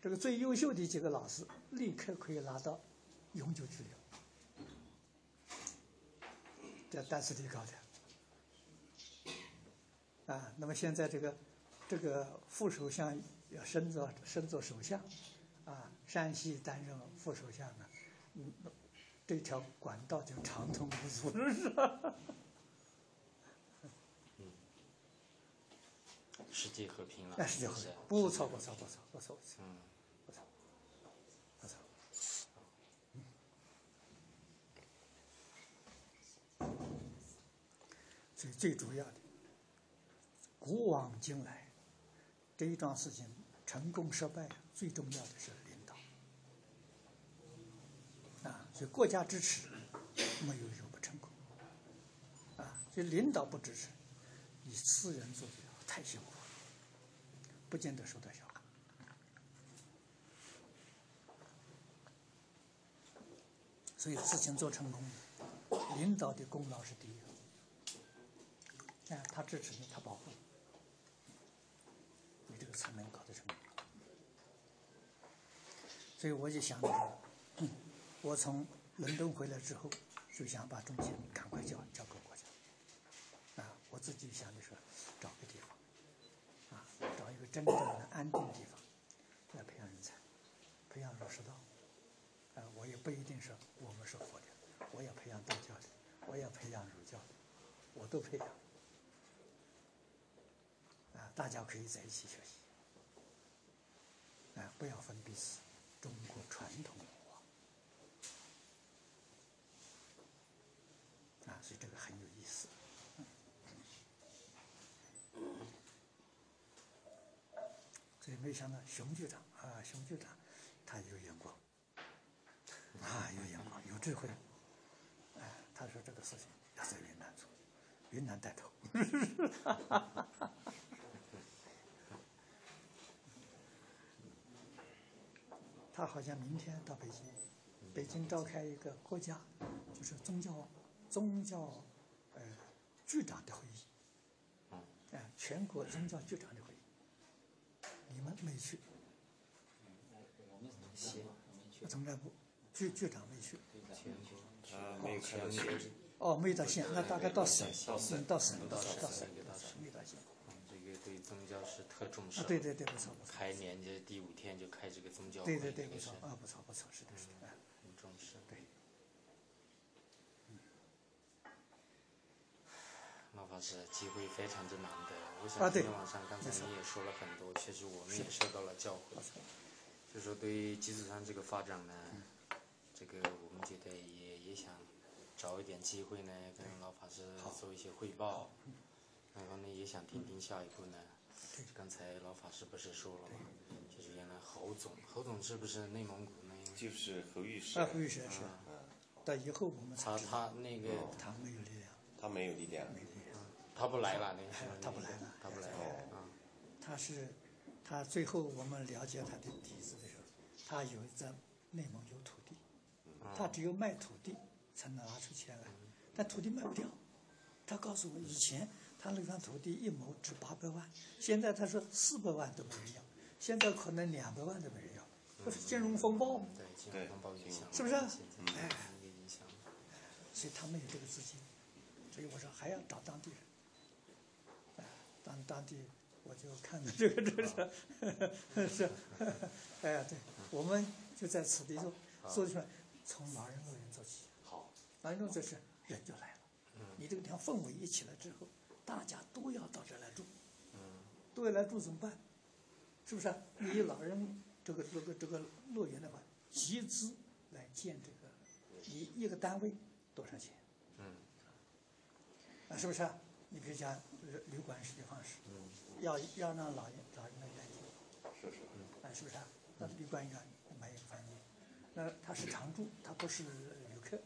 这个最优秀的几个老师立刻可以拿到永久居留。这单词提高的啊，那么现在这个这个副首相。要升做升做首相，啊，山西担任副首相呢，嗯，这条管道就畅通无阻，是吧？嗯，世界和平了。哎，世界和平，不错，不错，不错，不错，嗯，不错，不错。最最主要的，古往今来，这一桩事情。成功失败，最重要的是领导啊！所以国家支持，没有就不成功啊！所以领导不支持，你私人做的太辛苦了，不见得收到效果。所以事情做成功，领导的功劳是第一。哎，他支持你，他保护你。你这个才能搞得成。所以我就想着，我从伦敦回来之后，就想把中心赶快交交给国家。啊，我自己想的是，找个地方，啊，找一个真正的安定地方，来培养人才，培养儒释道。啊，我也不一定说我们是佛的，我也培养道教的，我也培养儒教的，我都培养。大家可以在一起学习，啊，不要分彼此。中国传统文化啊，所以这个很有意思。所以没想到熊局长啊，熊局长他有眼光啊，有眼光，有智慧。哎，他说这个事情要在云南做，云南带头。他好像明天到北京，北京召开一个国家，就是宗教宗教呃局长的会议，啊，全国宗教局长的会议，你们没去？我们没从来不，局局长没去。啊，没有看到县。哦，没到县，那大概到省，到省，到省，到省，到省，没到县。这个对宗教是特重视。啊，对对对，不错不错。开年这第五天就开这个宗教会，对对对，不错啊，不错不错，是的，是的，很重视。对。老法师，机会非常之难得。我想今天晚上刚才你也说了很多，确实我们也受到了教诲。就说对于基础上这个发展呢，这个我们觉得也也想找一点机会呢，跟老法师做一些汇报。然后呢，也想听听下一步呢。刚才老法师不是说了吗？就是原来侯总，侯总是不是内蒙古那？就是侯玉石。啊，侯玉石是。但以后我们他他那个他没有力量，他没有力量，没力量。他不来了，那个他不来了，他不来了。哦。他是，他最后我们了解他的底子的时候，他有在内蒙有土地，他只有卖土地才能拿出钱来，但土地卖不掉。他告诉我以前。他那块土地一亩值八百万，现在他说四百万都没人要，现在可能两百万都没人要，这是金融风暴吗？对，金融风暴影响，是不是？哎，所以他们有这个资金，所以我说还要找当地人，哎，当当地我就看到这个，这是是，哎呀，对，我们就在此地做做出来，从老人乐园做起。好，老人乐园是人就来了，你这个地方氛围一起来之后，大家都要到这来住，都要来住怎么办？是不是？你老人这个这个这个乐园的话，集资来建这个，一一个单位多少钱？嗯，啊，是不是？你比如讲旅馆式的方式，要要让老人老人来来住，是是，啊，是不是？那旅馆要买一个房间，那他是常住，他不是旅客，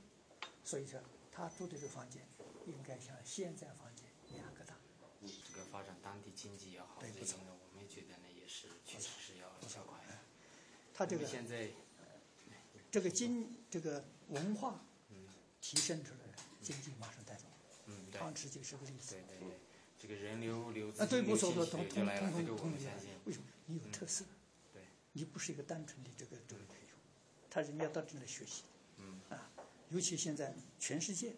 所以说他住的这个房间应该像现在房间发展当地经济也好，这个呢，我们也觉得呢，也是确实是要加快。他这个现在这个经这个文化提升出来了，经济马上带动。嗯，对。汤池就是个例子。对对对，这个人流流啊，对，不错，流通就来了，这个我通们相信。为什么？你有特色。对。你不是一个单纯的这个这个培育，他人家到这来学习。嗯。啊，尤其现在全世界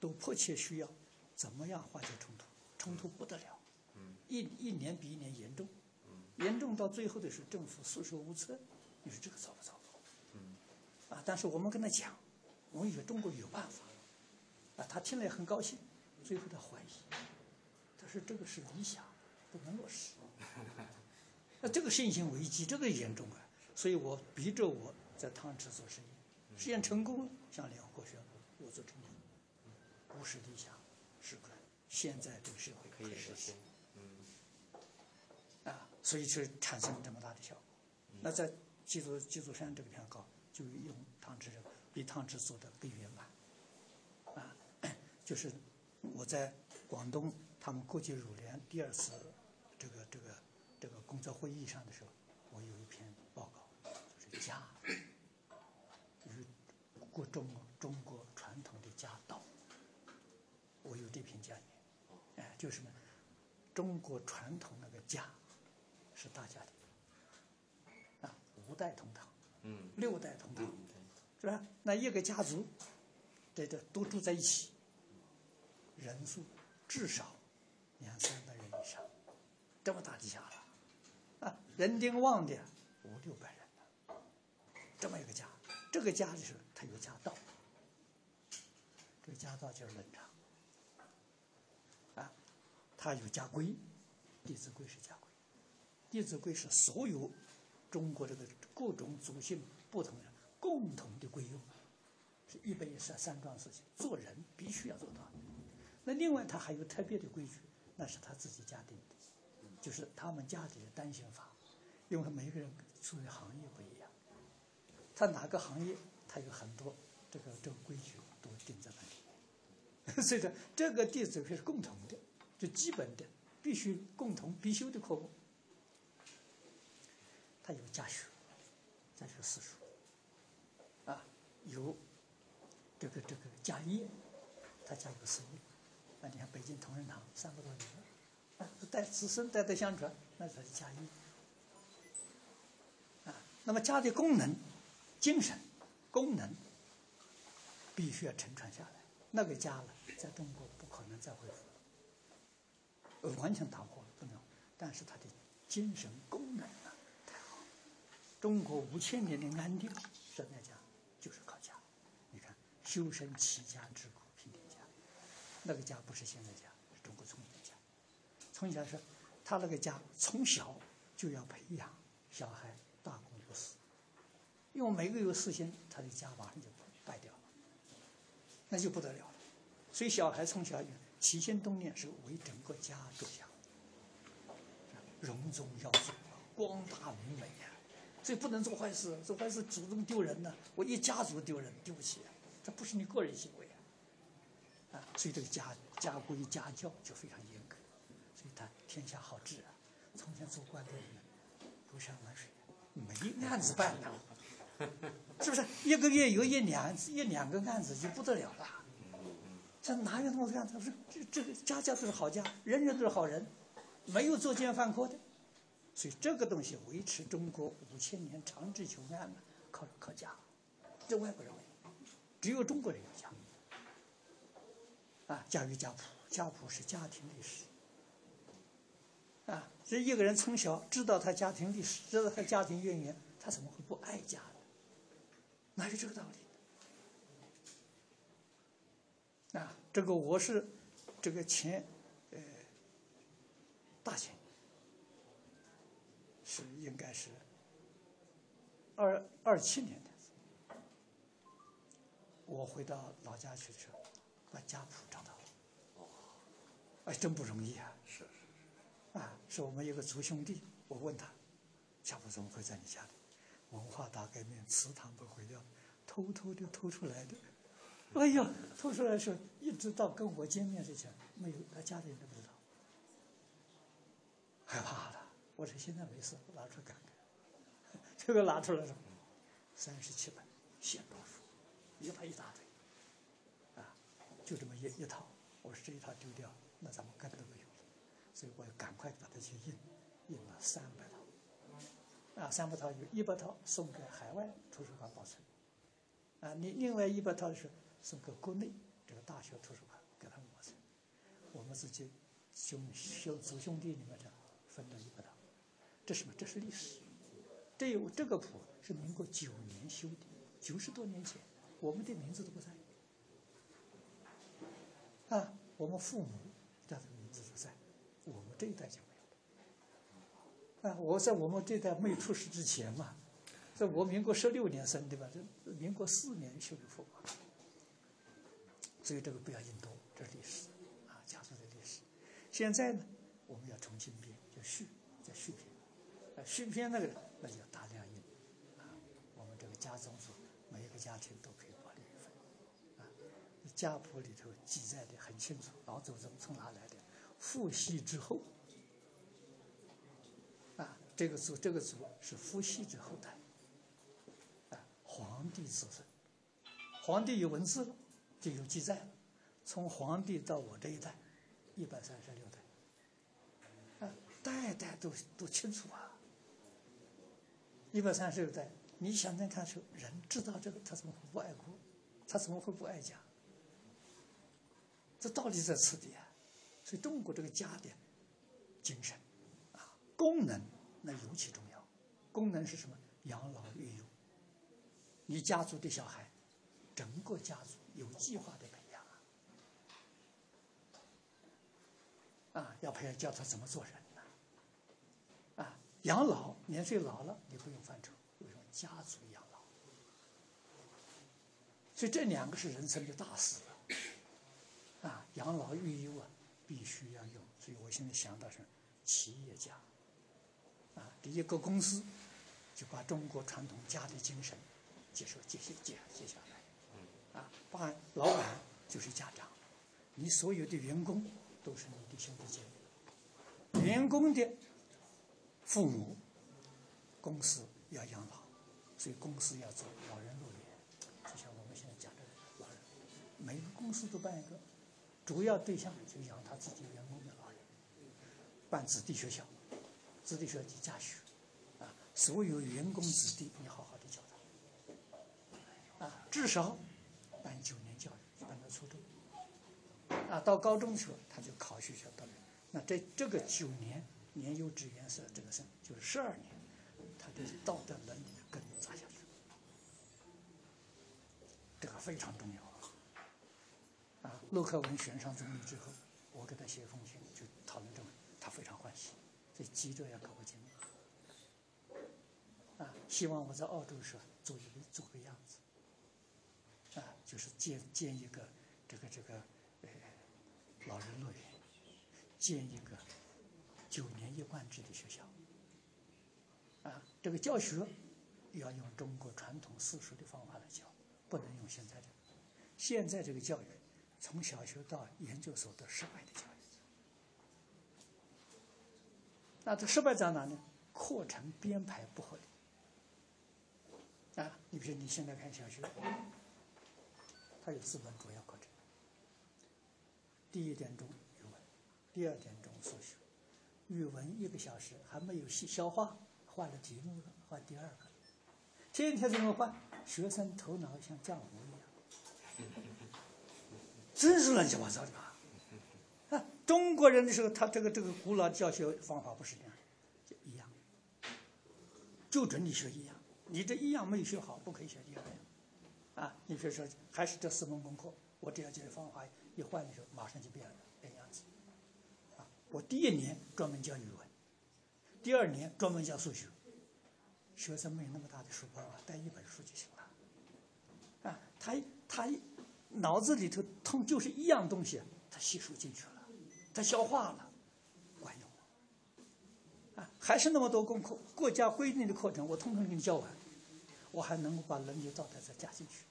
都迫切需要怎么样化解冲突，冲突不得了。嗯。一一年比一年严重。嗯。严重到最后的时候，政府束手无策。你说这个糟不糟糕？嗯。啊，但是我们跟他讲，我们以为中国有办法。啊，他听了也很高兴，最后他怀疑，他说这个是理想，不能落实。那 这个信心危机，这个严重啊！所以我逼着我在汤池做实验，实验成功了，向联合国宣布我做成功，不是理想，现在这个社会可以实现。嗯。啊，所以就产生了这么大的效果。那在基督基督山这个地方搞，就用汤池比汤池做的更圆满。啊，就是我在广东他们国际乳联第二次这个这个这个工作会议上的时候，我有一篇报告，就是家与国中中国的家道，我有这篇讲演，哎，就是呢，中国传统那个家是大家的，啊，五代同堂，嗯，六代同堂，嗯是吧？那一个家族。这这都住在一起，人数至少两三百人以上，这么大的家了，啊，人丁旺的五六百人了，这么一个家，这个家就是它有家道，这个家道就是伦常，啊，它有家规，《弟子规》是家规，《弟子规》是所有中国这个各种族姓不同人共同的规用。是一百一十三桩事情，做人必须要做到。那另外他还有特别的规矩，那是他自己家定的，就是他们家里的单行法，因为每个人做的行业不一样，他哪个行业他有很多这个这个规矩都定在那里。所以说，这个《弟子规》是共同的，就基本的必须共同必修的科目。他有家学，家学四书，啊，有。这个这个家业，他家有事业，啊，你看北京同仁堂三百多年，啊，代子孙代代相传，那才是家业，啊，那么家的功能、精神、功能，必须要承传下来。那个家了，在中国不可能再恢复，完全打破了不能，但是他的精神功能啊，太好。中国五千年的安定，是那家，就是靠家。你看。修身齐家治国平天下，那个家不是现在家，是中国从前家。从前是，他那个家从小就要培养小孩大公无私，因为每个有私心，他的家马上就败掉了，那就不得了了。所以小孩从小起心动念是为整个家着想，荣宗耀祖，光大明美呀，所以不能做坏事，做坏事祖宗丢人呢，我一家族丢人，丢不起啊。这不是你个人行为啊，啊，所以这个家家规家教就非常严格，所以他天下好治啊。从前做官的人游山玩水，没案子办呐，是不是？一个月有一两一两个案子就不得了了。这哪有那么多案子？说这这个家家都是好家，人人都是好人，没有作奸犯科的。所以这个东西维持中国五千年长治久安呢，靠靠家，这外国人没有。只有中国人有家，啊，家与家谱，家谱是家庭历史，啊，这一个人从小知道他家庭历史，知道他家庭渊源，他怎么会不爱家呢？哪有这个道理？啊，这个我是这个前呃大前是应该是二二七年的，我回到老家去的时候，把家谱找到了。哦，哎，真不容易啊！是是是，啊，是我们一个族兄弟，我问他，家谱怎么会在你家里？文化大革命，祠堂被毁掉，偷偷的偷出来的。哎呀，偷出来的时候，一直到跟我见面之前，没有，他家里人都不知道，害怕了。我说现在没事，拿出来看看。这个拿出来了，三十七本线装书，一排一大堆，啊，就这么一一套。我说这一套丢掉，那咱们根都没有了，所以我要赶快把它去印，印了三百套。啊，三百套有一百套送给海外图书馆保存，啊，另另外一百套是送给国内这个大学图书馆给他们保存。我们自己兄兄祖兄弟里面这分了一百套，这什么？这是历史。这有这个谱是民国九年修的，九十多年前，我们的名字都不在。啊，我们父母的名字都在，我们这一代就没有。啊，我在我们这代没出世之前嘛，在我民国十六年生的吧，这民国四年修的佛，所以这个不要印多，这是历史啊，家族的历史。现在呢，我们要重新编，就续，再续篇，啊，续篇那个那就要大量印啊。我们这个家宗族，每一个家庭都可以保留一份啊。家谱里头记载的很清楚，老祖宗从哪来的，父系之后。啊这个族，这个族是父系之后代，啊，皇帝子孙，皇帝有文字了，就有记载，从皇帝到我这一代，一百三十六代，啊，代代都都清楚啊，一百三十六代，你想想看，说人知道这个，他怎么会不爱国？他怎么会不爱家？这道理在此地啊，所以中国这个家的精神，啊，功能。那尤其重要，功能是什么？养老育幼。你家族的小孩，整个家族有计划的培养啊，啊，要培养教他怎么做人呢？啊，养老，年岁老了你不用犯愁，为什么？家族养老。所以这两个是人生的大事啊，养老育幼啊，必须要有。所以我现在想到是企业家。啊，第一个公司就把中国传统家的精神接受接接接接下来，啊，把老板就是家长，你所有的员工都是你的兄弟姐妹，员工的父母，公司要养老，所以公司要做老人乐园，就像我们现在讲的老人，每个公司都办一个，主要对象就养他自己员工的老人，办子弟学校。子弟学校家学，啊，所有员工子弟你好好的教他，啊，至少办九年教育，办到初中，啊，到高中去了他就考学校到了，那这这个九年年幼稚园是这个生，就是十二年，他的道德伦理的根扎下去，这个非常重要，啊，啊陆克文选上总理之后，我给他写封信就讨论这个，他非常欢喜。所以急着要搞个经啊，希望我在澳洲时候做一个做个样子，啊，就是建建一个这个这个呃老人乐园，建一个九年一贯制的学校，啊，这个教学要用中国传统私塾的方法来教，不能用现在的，现在这个教育从小学到研究所都失败的教育。那这失败在哪呢？课程编排不合理。啊，你比如你现在看小学，它有四门主要课程：第一点钟语文，第二点钟数学。语文一个小时还没有消消化，换了题目了，换第二个。天天这么换，学生头脑像浆糊一样，真是乱七八糟的吧？啊，中国人的时候，他这个这个古老教学方法不是这样，就一样，就准你学一样。你这一样没有学好，不可以学第二样。啊，你比如说，还是这四门功课，我只要这个方法一换的时候，马上就变了变样子。啊，我第一年专门教语文，第二年专门教数学。学生没那么大的书包啊，带一本书就行了。啊，他他脑子里头通就是一样东西，他吸收进去了，他消化了，管用。啊，还是那么多功课，国家规定的课程我通通给你教完，我还能够把伦理道德再加进去。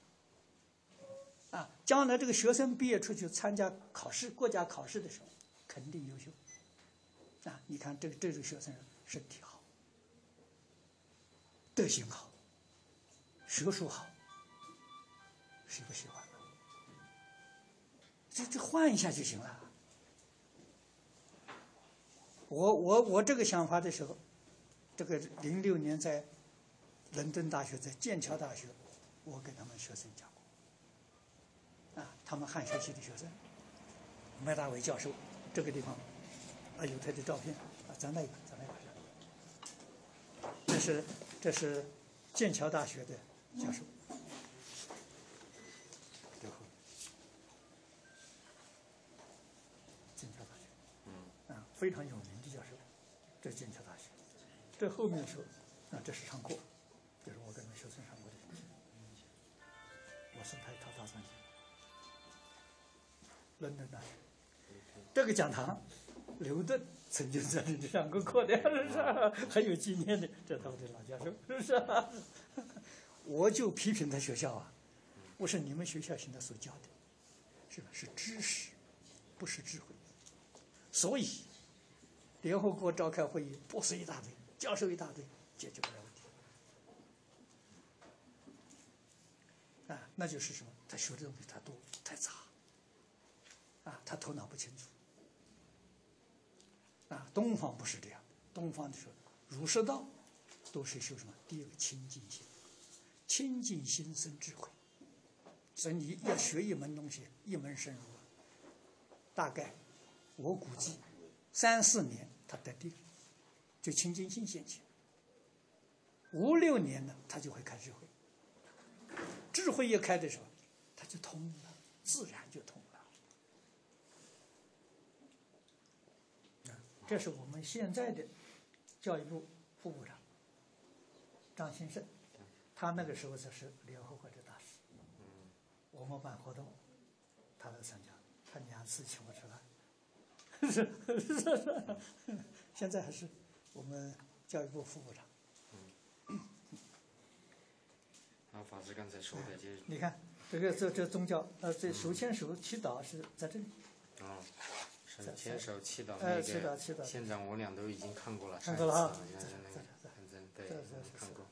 啊，将来这个学生毕业出去参加考试，国家考试的时候肯定优秀。啊，你看这这种学生身体好。德行好，学术好，谁不喜欢呢？这这换一下就行了。我我我这个想法的时候，这个零六年在伦敦大学，在剑桥大学，我给他们学生讲过。啊，他们汉学系的学生，麦大伟教授，这个地方啊有他的照片啊，咱那个咱那个这是。这是剑桥大学的教授，剑桥大学，嗯，啊，非常有名的教授，这是剑桥大学。这后面说，啊，这是上课，我送他大三去，伦敦大学，这个讲堂，牛顿。曾经在这里上过课的，是不是？还有纪念的，这他们的老教授，是不是？我就批评他学校啊，我说你们学校现在所教的，是吧？是知识，不是智慧。所以，联合国召开会议，博士一大堆，教授一大堆，解决不了问题。啊，那就是什么？他学的东西太多太杂，啊，他头脑不清楚。啊，东方不是这样。东方的时候，儒释道都是修什么？第一个清净心，清净心生智慧。所以你要学一门东西，一门深入，大概我估计三四年他得定，就清净心现起。五六年呢，他就会开智慧。智慧一开的时候，他就通了，自然就通了。这是我们现在的教育部副部长张新胜，他那个时候就是联合国的大使。我们办活动，他来参加，他两次请我吃饭。是是是，现在还是我们教育部副部长。啊，法师刚才说的就你看这个这这宗教呃，这手牵手祈祷是在这里。啊。手牵手祈祷那个县长，我俩都已经看过了。看过了啊，对，看过。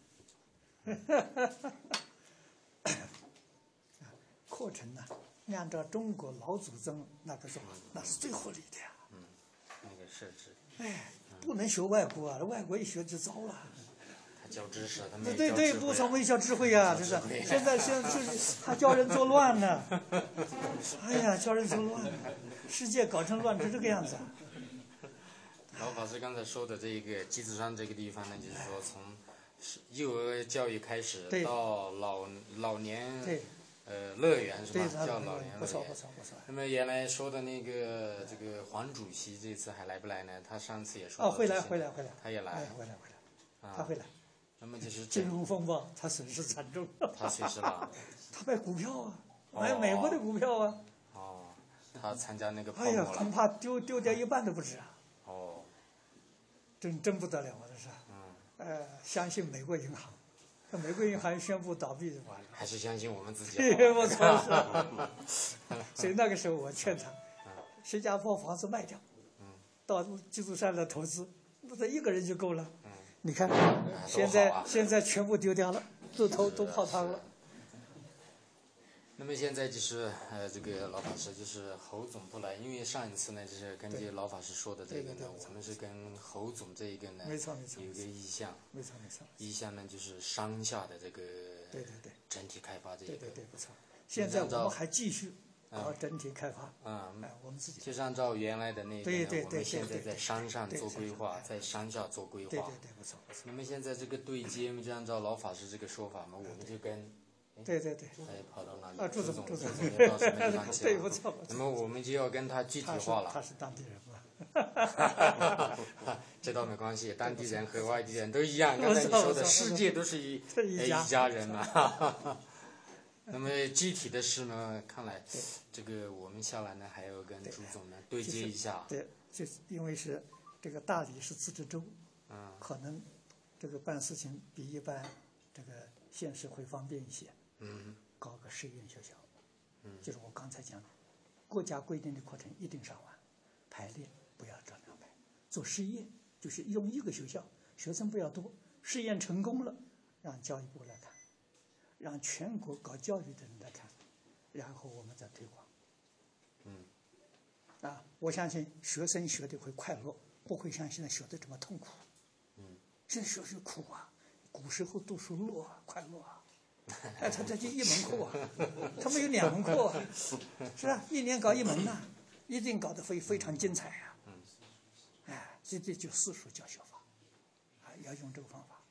课程呢，按照中国老祖宗那个说，那是最合理的呀。嗯，那个设置。哎，不能学外国啊，外国一学就糟了。知识，他对对，不从微笑智慧呀，这是。现在现在他教人作乱呢。哎呀，教人作乱。世界搞成乱成这个样子。老法师刚才说的这个鸡子山这个地方呢，就是说从幼儿教育开始到老老年呃乐园是吧？叫老年乐园。那么原来说的那个这个黄主席这次还来不来呢？他上次也说。哦，会来会来会来。他也来。会来会来。他会来。那么就是金融风暴，他损失惨重。他损失了。他卖股票啊，买美国的股票啊。哦他参加那个哎呀，恐怕丢丢掉一半都不止啊！哦，真真不得了，啊这是。嗯。呃，相信美国银行，美国银行宣布倒闭就完了。还是相信我们自己。我操！所以那个时候我劝他，新加坡房子卖掉，到基督山来投资，那他一个人就够了。嗯。你看，现在现在全部丢掉了，都投都泡汤了。那么现在就是呃，这个老法师就是侯总不来，因为上一次呢，就是根据老法师说的这个呢，我们是跟侯总这一个呢，没错没错，有一个意向，没错没错，意向呢就是商厦的这个，对对对，整体开发这一个，对对对，不错。现在我们还继续搞整体开发。嗯，哎，我们自己就是按照原来的那个，对对对我们现在在山上做规划，在山下做规划。对对对，不错不错。那么现在这个对接嘛，就按照老法师这个说法嘛，我们就跟对对对。哎跑到哪里？啊，朱总，总，朱总，又到什么地方去 对，了？不错不错。那么我们就要跟他具体化了。他是当地人嘛。这倒没关系，当地人和外地人都一样。刚才你说的，世界都是一一家一家人嘛。那么具体的事呢，看来这个我们下来呢，还要跟朱总呢对接一下。对，就是因为是这个大理是自治州，嗯，可能这个办事情比一般这个县市会方便一些。嗯，搞个实验学校，嗯，就是我刚才讲的，国家规定的课程一定上完，排列不要照样排，做实验就是用一个学校，学生不要多，试验成功了，让教育部来看，让全国搞教育的人来看，然后我们再推广。嗯，啊，我相信学生学的会快乐，不会像现在学的这么痛苦。嗯，现在学是苦啊，古时候读书乐啊，快乐啊。哎，他这就一门课啊，他们有两门课啊，是吧？一年搞一门呐、一定搞得非非常精彩呀、嗯，哎，这这就私塾教学法，啊，要用这个方法。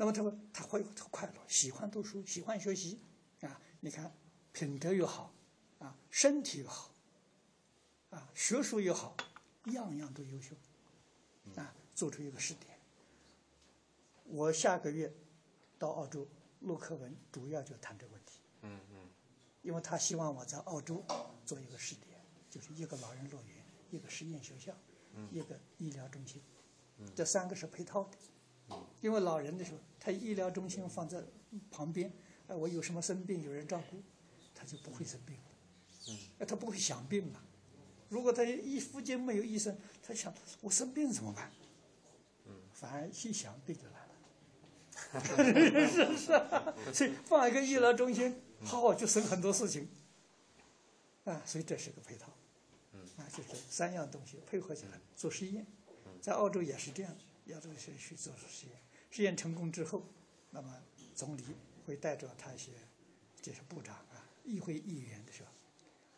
那么他们他会他快乐，喜欢读书，喜欢学习，啊，你看品德又好，啊，身体又好，啊，学术又好，样样都优秀，啊，做出一个试点。我下个月到澳洲录课文，主要就谈这个问题。嗯嗯因为他希望我在澳洲做一个试点，就是一个老人乐园，一个实验学校，一个医疗中心，这三个是配套的。因为老人的时候，他医疗中心放在旁边，哎，我有什么生病有人照顾，他就不会生病了。嗯，哎，他不会想病了。如果他一附近没有医生，他想我生病怎么办？嗯，反而一想病就来了。是是啊，所以放一个医疗中心，好就省很多事情。啊，所以这是个配套。嗯，啊，就是三样东西配合起来做实验，在澳洲也是这样，要做是去做实验，实验成功之后，那么总理会带着他一些这些部长啊、议会议员的时候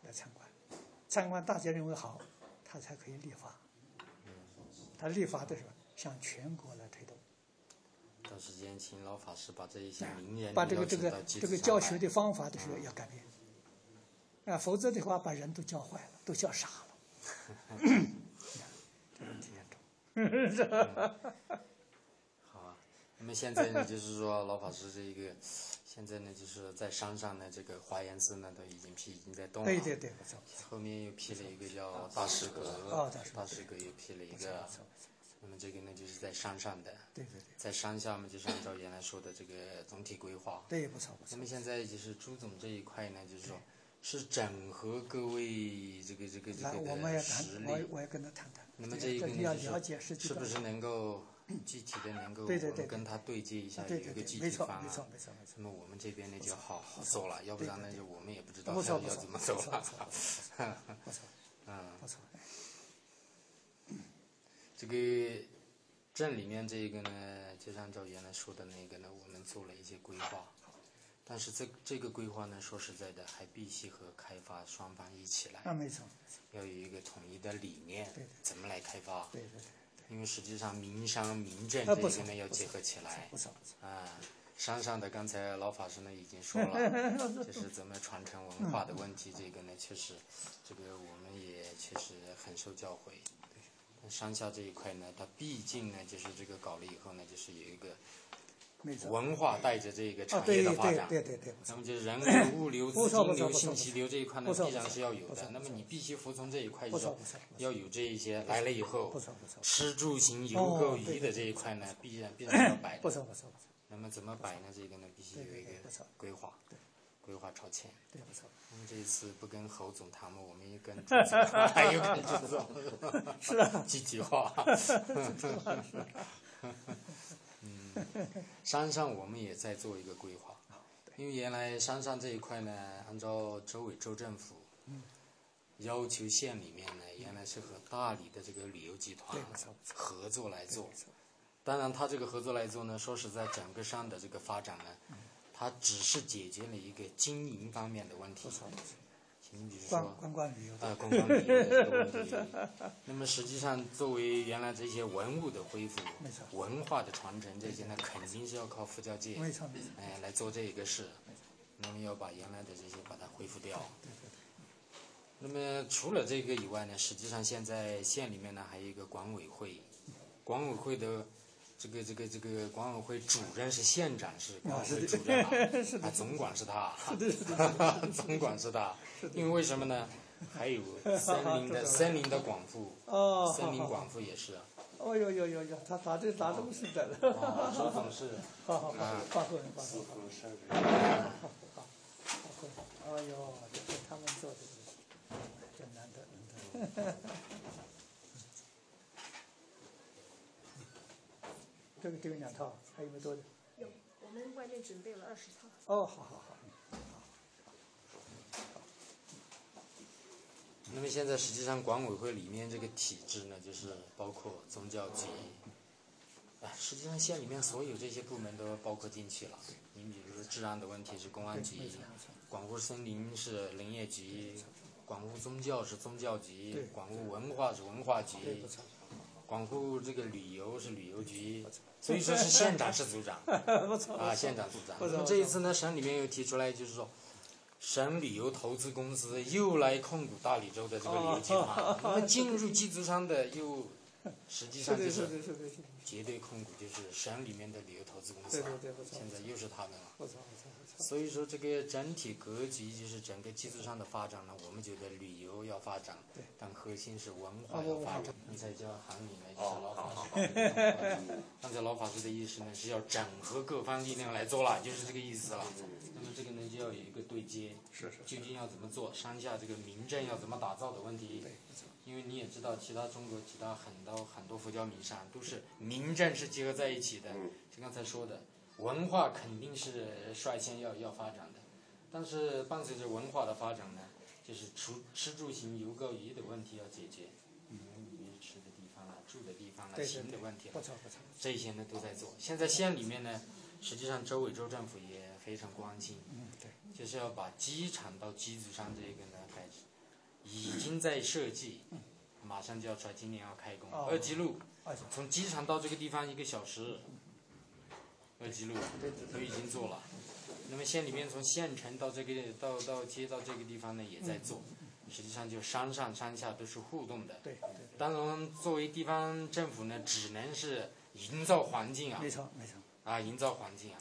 来参观，参观大家认为好，他才可以立法。他立法的时候向全国来推动。到时间请老法师把这一些名言把这个这个这个教学的方法的时候要改变，啊，否则的话把人都教坏了，都教傻了。这问题严重，是吧？好啊，那么现在呢，就是说老法师这一个，现在呢就是在山上呢，这个华严寺呢都已经批，已经在动了。对对对，不错。后面又批了一个叫大师阁，哦大师阁又批了一个。那么这个呢，就是在山上的。对对对。在山下嘛，就是按照原来说的这个总体规划。对，不错不错。那么现在就是朱总这一块呢，就是说，是整合各位这个这个这来，个我们也的实谈，我力。我要跟他谈谈。那么这一个呢，了解实际是不是能够具体的能够跟他对接一下，有一个具体方案？没错没错没错那么我们这边呢就好好做了，要不然呢就我们也不知道要要怎么走了。不错，嗯，不错。这个镇里面这一个呢，就按照原来说的那个呢，我们做了一些规划。但是这这个规划呢，说实在的，还必须和开发双方一起来。啊，没错。要有一个统一的理念，对怎么来开发？对对对。因为实际上民商民政这个呢要结合起来。不错不错。啊，山上的刚才老法师呢已经说了，就是怎么传承文化的问题，这个呢确实，这个我们也确实很受教诲。山下这一块呢，它毕竟呢就是这个搞了以后呢，就是有一个文化带着这个产业的发展。啊、对对对对对那么就是人流、物流、资金流、信息流这一块呢，必然是要有的。那么你必须服从这一块，就是要有这一些来了以后，吃住行游哦购娱的这一块呢，必然必然要摆的。不错不错不错。那么怎么摆呢？这个呢，必须有一个规划，规划超前。对，不错。那么这一次不跟侯总谈嘛，我们也跟朱总，还有跟朱总，是啊，具体化。嗯，山上我们也在做一个规划，因为原来山上这一块呢，按照州委州政府要求县里面呢，原来是和大理的这个旅游集团合作来做。当然，他这个合作来做呢，说实在，整个山的这个发展呢，它只是解决了一个经营方面的问题。你比如说观光旅游啊，观光旅游这个问题。那么实际上，作为原来这些文物的恢复，没错，文化的传承这些呢，肯定是要靠佛教界，没错没错，哎，来做这一个事。那么要把原来的这些把它恢复掉。对对对。那么除了这个以外呢，实际上现在县里面呢还有一个管委会，管委会的。这个这个这个管委会主任是县长，是管委会主任啊，总管是他，总管是他，因为为什么呢？还有森林的 森林的广富，森林广富也是。哦哟哟哟哟，他咋这咋这么是的？周总是。好 好好。好好好，哎呦，这是他们做的，真难得难得。这个只有两套，还有没有多的？有，我们外面准备了二十套。哦，好好好。那么现在实际上管委会里面这个体制呢，就是包括宗教局，哎，实际上县里面所有这些部门都包括进去了。你比如说治安的问题是公安局，管护森林是林业局，管护宗教是宗教局，管护文化是文化局。管护这个旅游是旅游局，所以说是县长是组长，啊，县长组长。那么这一次呢，省里面又提出来，就是说，省旅游投资公司又来控股大理州的这个旅游集团，那么进入基础上的又。实际上就是绝对控股，就是省里面的旅游投资公司，现在又是他们了。所以说这个整体格局就是整个基础上的发展呢，我们觉得旅游要发展，但核心是文化要发展。刚才叫韩李呢，就是老法师。刚才老法师的意思呢是要整合各方力量来做了，就是这个意思了。那么这个呢就要有一个对接，是是究竟要怎么做？山下这个民政要怎么打造的问题？因为你也知道，其他中国其他很多很多佛教名山都是名政是结合在一起的。就刚才说的，文化肯定是率先要要发展的，但是伴随着文化的发展呢，就是除吃住行游购娱的问题要解决，嗯，吃的地方了，住的地方了，行的问题啊，这些呢都在做。现在县里面呢，实际上州委州政府也非常关心，嗯对就是要把机场到机组上这个呢开始。已经在设计，马上就要出来，今年要开工。二级路，从机场到这个地方一个小时。二级路都已经做了。那么县里面从县城到这个到到街道这个地方呢，也在做。实际上就山上山下都是互动的。对。当然，作为地方政府呢，只能是营造环境啊。没错，没错。啊，营造环境啊。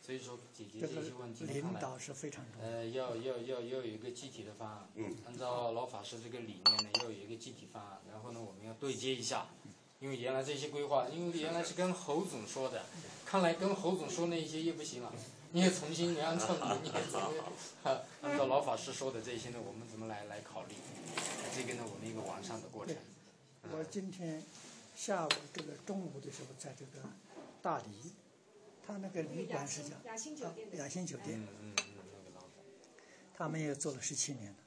所以说，解决这些问题，领导是非常重要。呃，要要要要有一个具体的方案。嗯。按照老法师这个理念呢，要有一个具体方案。然后呢，我们要对接一下。因为原来这些规划，因为原来是跟侯总说的，看来跟侯总说那些又不行了。你也重新，你按照 你，按照老法师说的这些呢，我们怎么来来考虑？这个呢，我们一个完善的过程。我今天下午这个中午的时候，在这个大理。他那个旅馆是叫雅兴酒店，雅兴酒店，嗯嗯嗯，那个老板，他们也做了十七年了。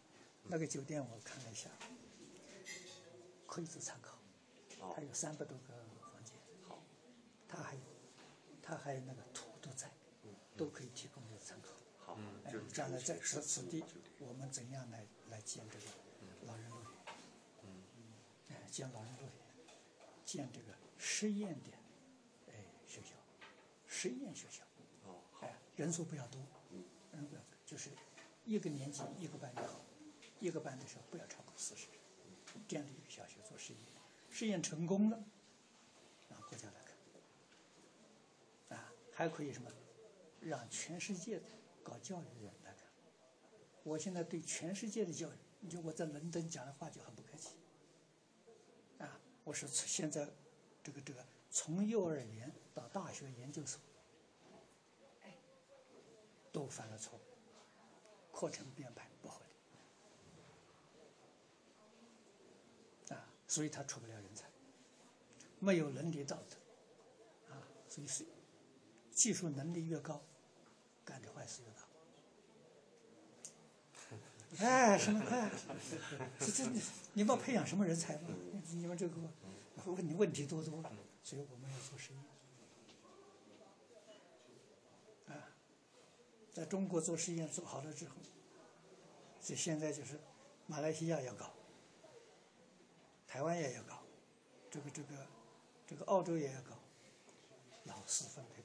那个酒店我看了一下，可以做参考。它有三百多个房间，好，他还有，他还有那个都可以提供做参考。好，将来在此此地，我们怎样来来建这个老人乐园？嗯，哎，建老人乐园，建这个实验的哎学校。实验学校，哦，哎，人数不要多，嗯，人不要多，就是一个年级一个班就好，一个班的时候不要超过四十人，这样的一个小学做实验，实验成功了，让国家来看，啊，还可以什么，让全世界的搞教育的人来看。我现在对全世界的教育，你就我在伦敦讲的话就很不客气，啊，我是现在这个这个从幼儿园到大学研究所。都犯了错误，课程编排不合理，啊，所以他出不了人才，没有伦理道德，啊，所以是技术能力越高，干的坏事越大。哎，什么快？这这你你们培养什么人才嘛？你们这个问问题多多了，所以我们要做实验。在中国做实验做好了之后，所以现在就是马来西亚要搞，台湾也要搞，这个这个这个澳洲也要搞，老师分配，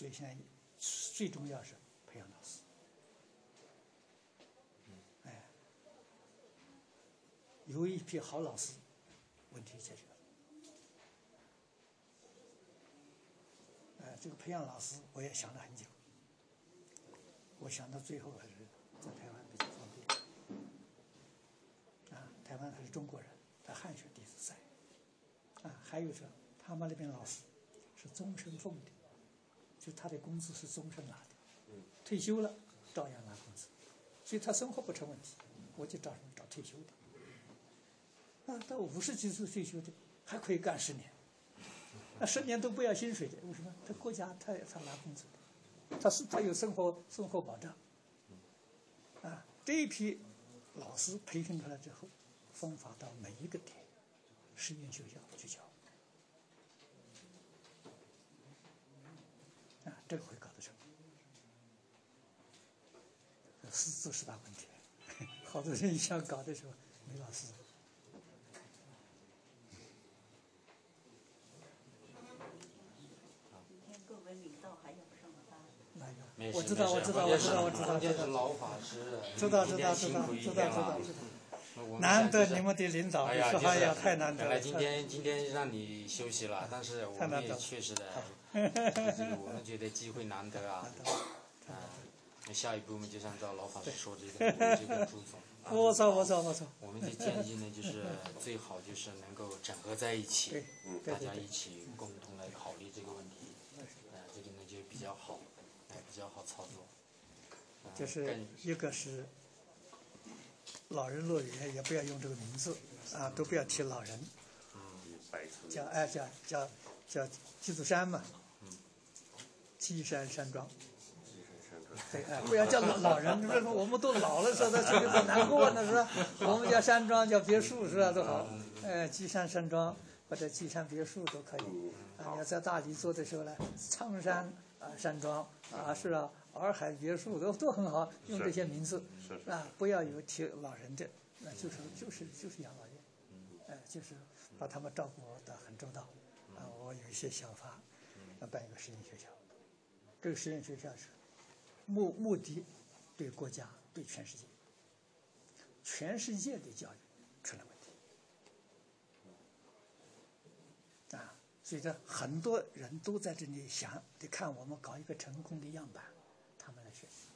所以现在最重要是培养老师，哎，有一批好老师，问题解决了。哎，这个培养老师我也想了很久，我想到最后还是在台湾比较方便。啊，台湾还是中国人，他汉学弟子在。啊，还有说他们那边老师是终身奉的，就他的工资是终身拿的，退休了照样拿工资，所以他生活不成问题。我就找什么找退休的。啊，到五十几岁退休的还可以干十年。那十年都不要薪水的，为什么？他国家他他拿工资的，他是他有生活生活保障。啊，这一批老师培训出来之后，分发到每一个点，实验学校去教。啊，这个会搞得成。师资是大问题，好多人想搞的时候没老师。我知道，我知道，我知道，我知道，知道。老法师，知道，知道，知道，知道，知道，知道。难得你们的领导，哎呀，太难得了。本来今天今天让你休息了，但是我们也确实的，这个我们觉得机会难得啊。啊，那下一步我们就按照老法师说这个，这个朱总。我操，我操，我操。我们的建议呢，就是最好就是能够整合在一起，大家一起共同来考虑这个问题，啊，这个呢就比较好。比较好操作，就是一个是老人乐园，也不要用这个名字啊，都不要提老人，嗯叫哎叫叫叫鸡足山嘛，鸡山山庄，对哎，不要叫老老人，为什么我们都老了，说的这个难过呢是吧？我们叫山庄，叫别墅是吧？都好，哎，鸡山山庄或者鸡山别墅都可以。啊，你要在大理做的时候呢，苍山。啊，山庄啊，是啊，洱海别墅都都很好，用这些名字啊，不要有提老人的，那就是就是就是养老院，哎，就是把他们照顾的很周到。啊，我有一些想法，要办一个实验学校，这个实验学校是目目的对国家对全世界，全世界的教育出了问题，啊。所以说，很多人都在这里想，得看我们搞一个成功的样板，他们来学习。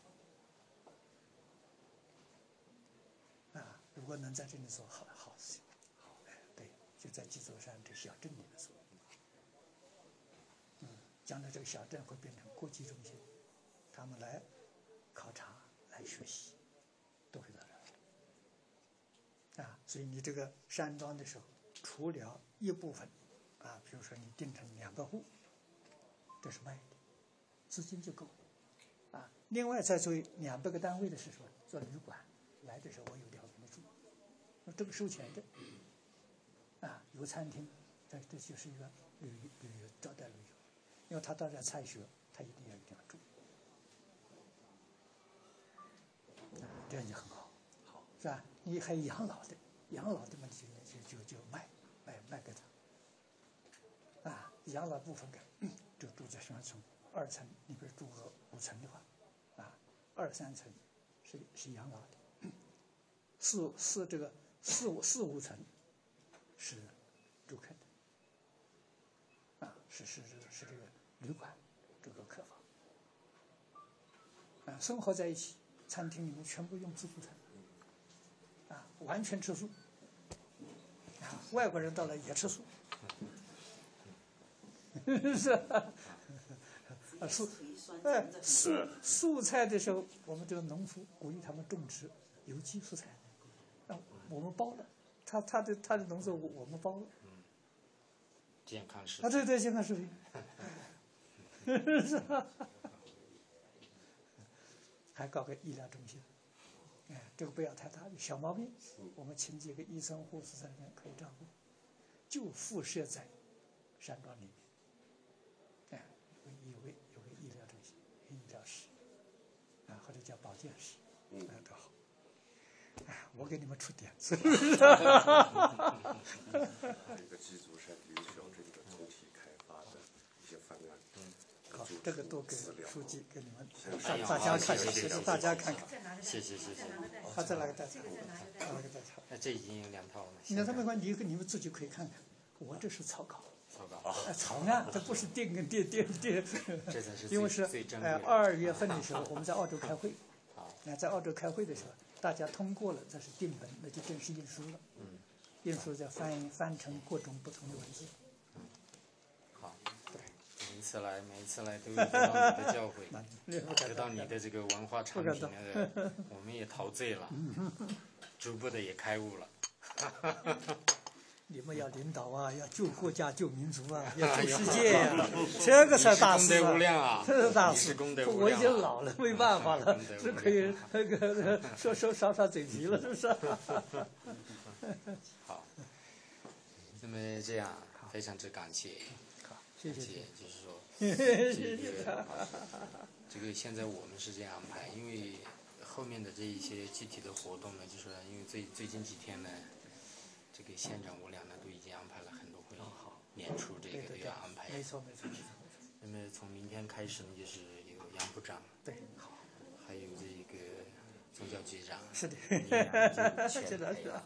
啊，如果能在这里做好好事情，好，对，就在基座上这小镇里面做。将来这个小镇会变成国际中心，他们来考察、来学习，都会到这儿。啊，所以你这个山庄的时候，除了一部分。啊，比如说你定成两个户，这是卖的，资金就够。啊，另外再做两百个单位的是什么？做旅馆，来的时候我有地方给你住，那这个收钱的。啊，有餐厅，这这就是一个旅旅游招待旅游，因为他到这参学，他一定要有地方住。啊，这样就很好，好是吧？你还养老的，养老的问题就就就卖卖卖给他。啊，养老部分的就住在什么层？二层，你比如住个五层的话，啊，二三层是是养老的，四四这个四五四五层是住客，是是是是这个旅馆，这个客房，啊，生活在一起，餐厅里面全部用自助餐，啊，完全吃素，啊，外国人到了也吃素。是啊，素哎素。素菜的时候，我们这个农夫鼓励他们种植有机蔬菜，啊，我们包了，他他的他的农作物我们包了，健康食品啊，对对，健康食品，是吧？还搞个医疗中心，哎，这个不要太大，小毛病，我们请几个医生护士在里面可以照顾，就附设在山庄里面。哎有个有个医疗中心，医疗室，啊，或者叫保健室，哎，多好。哎，我给你们出点子。还有一个基础山旅游小镇的总体开发的一些方案。好，这个都给书记给你们大家看看，给大家看看。谢谢谢谢。他再来个代抄，再来个代抄。那这已经有两套了。两套没关系，你你们自己可以看看。我这是草稿。草稿。哎，草案，这不是定跟定定定。这才是因为是哎二月份的时候，我们在澳洲开会。那在澳洲开会的时候，大家通过了，这是定本，那就正式印书了。嗯。印书再翻译翻成各种不同的文字。好。对。每一次来，每一次来都得到你的教诲，得到你的这个文化产品的，我们也陶醉了，逐步的也开悟了。你们要领导啊，要救国家、救民族啊，要救世界呀，这个才大事啊！这是大事。我已经老了，没办法了，只可以那个说说耍耍嘴皮了，是不是？好，那么这样，非常之感谢，谢谢，就是说，这个这个现在我们是这样安排，因为后面的这一些具体的活动呢，就是因为最最近几天呢。这个县长我俩呢都已经安排了很多会，年初这个都要安排。没错没错没错。那么从明天开始呢，就是有杨部长，对，好，还有这个宗教局长，是的，是的，是的，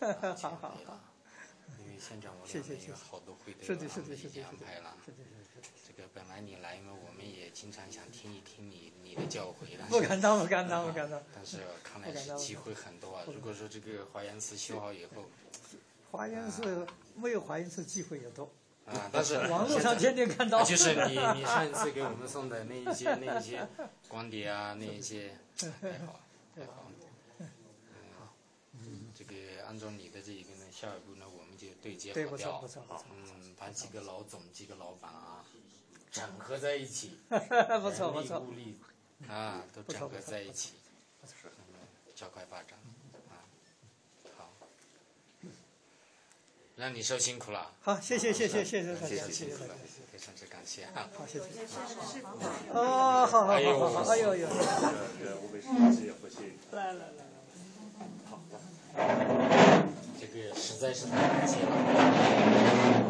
好好好。因为县长我俩有好多会都已经安排了。这个本来你来嘛，我们也经常想听一听你你的教诲，但是不敢当不敢当不敢当。但是看来是机会很多啊！如果说这个华严寺修好以后，华严寺没有华严寺机会也多啊。但是 网络上天天看到。就是你你上一次给我们送的那一些那一些光碟啊，那一些还好还好。嗯，这个按照你的这一个呢，下一步呢，对接好掉，嗯，把几个老总几个老板啊。整合在一起，不错不错，啊，都整合在一起，加快发展，啊，好，让你受辛苦了。好，谢谢谢谢谢谢大家，谢谢谢大家，非常之感谢啊。好，谢谢。哦，好好好好，哎呦呦。我们师姐回去。来来来。好。实在是太感谢了。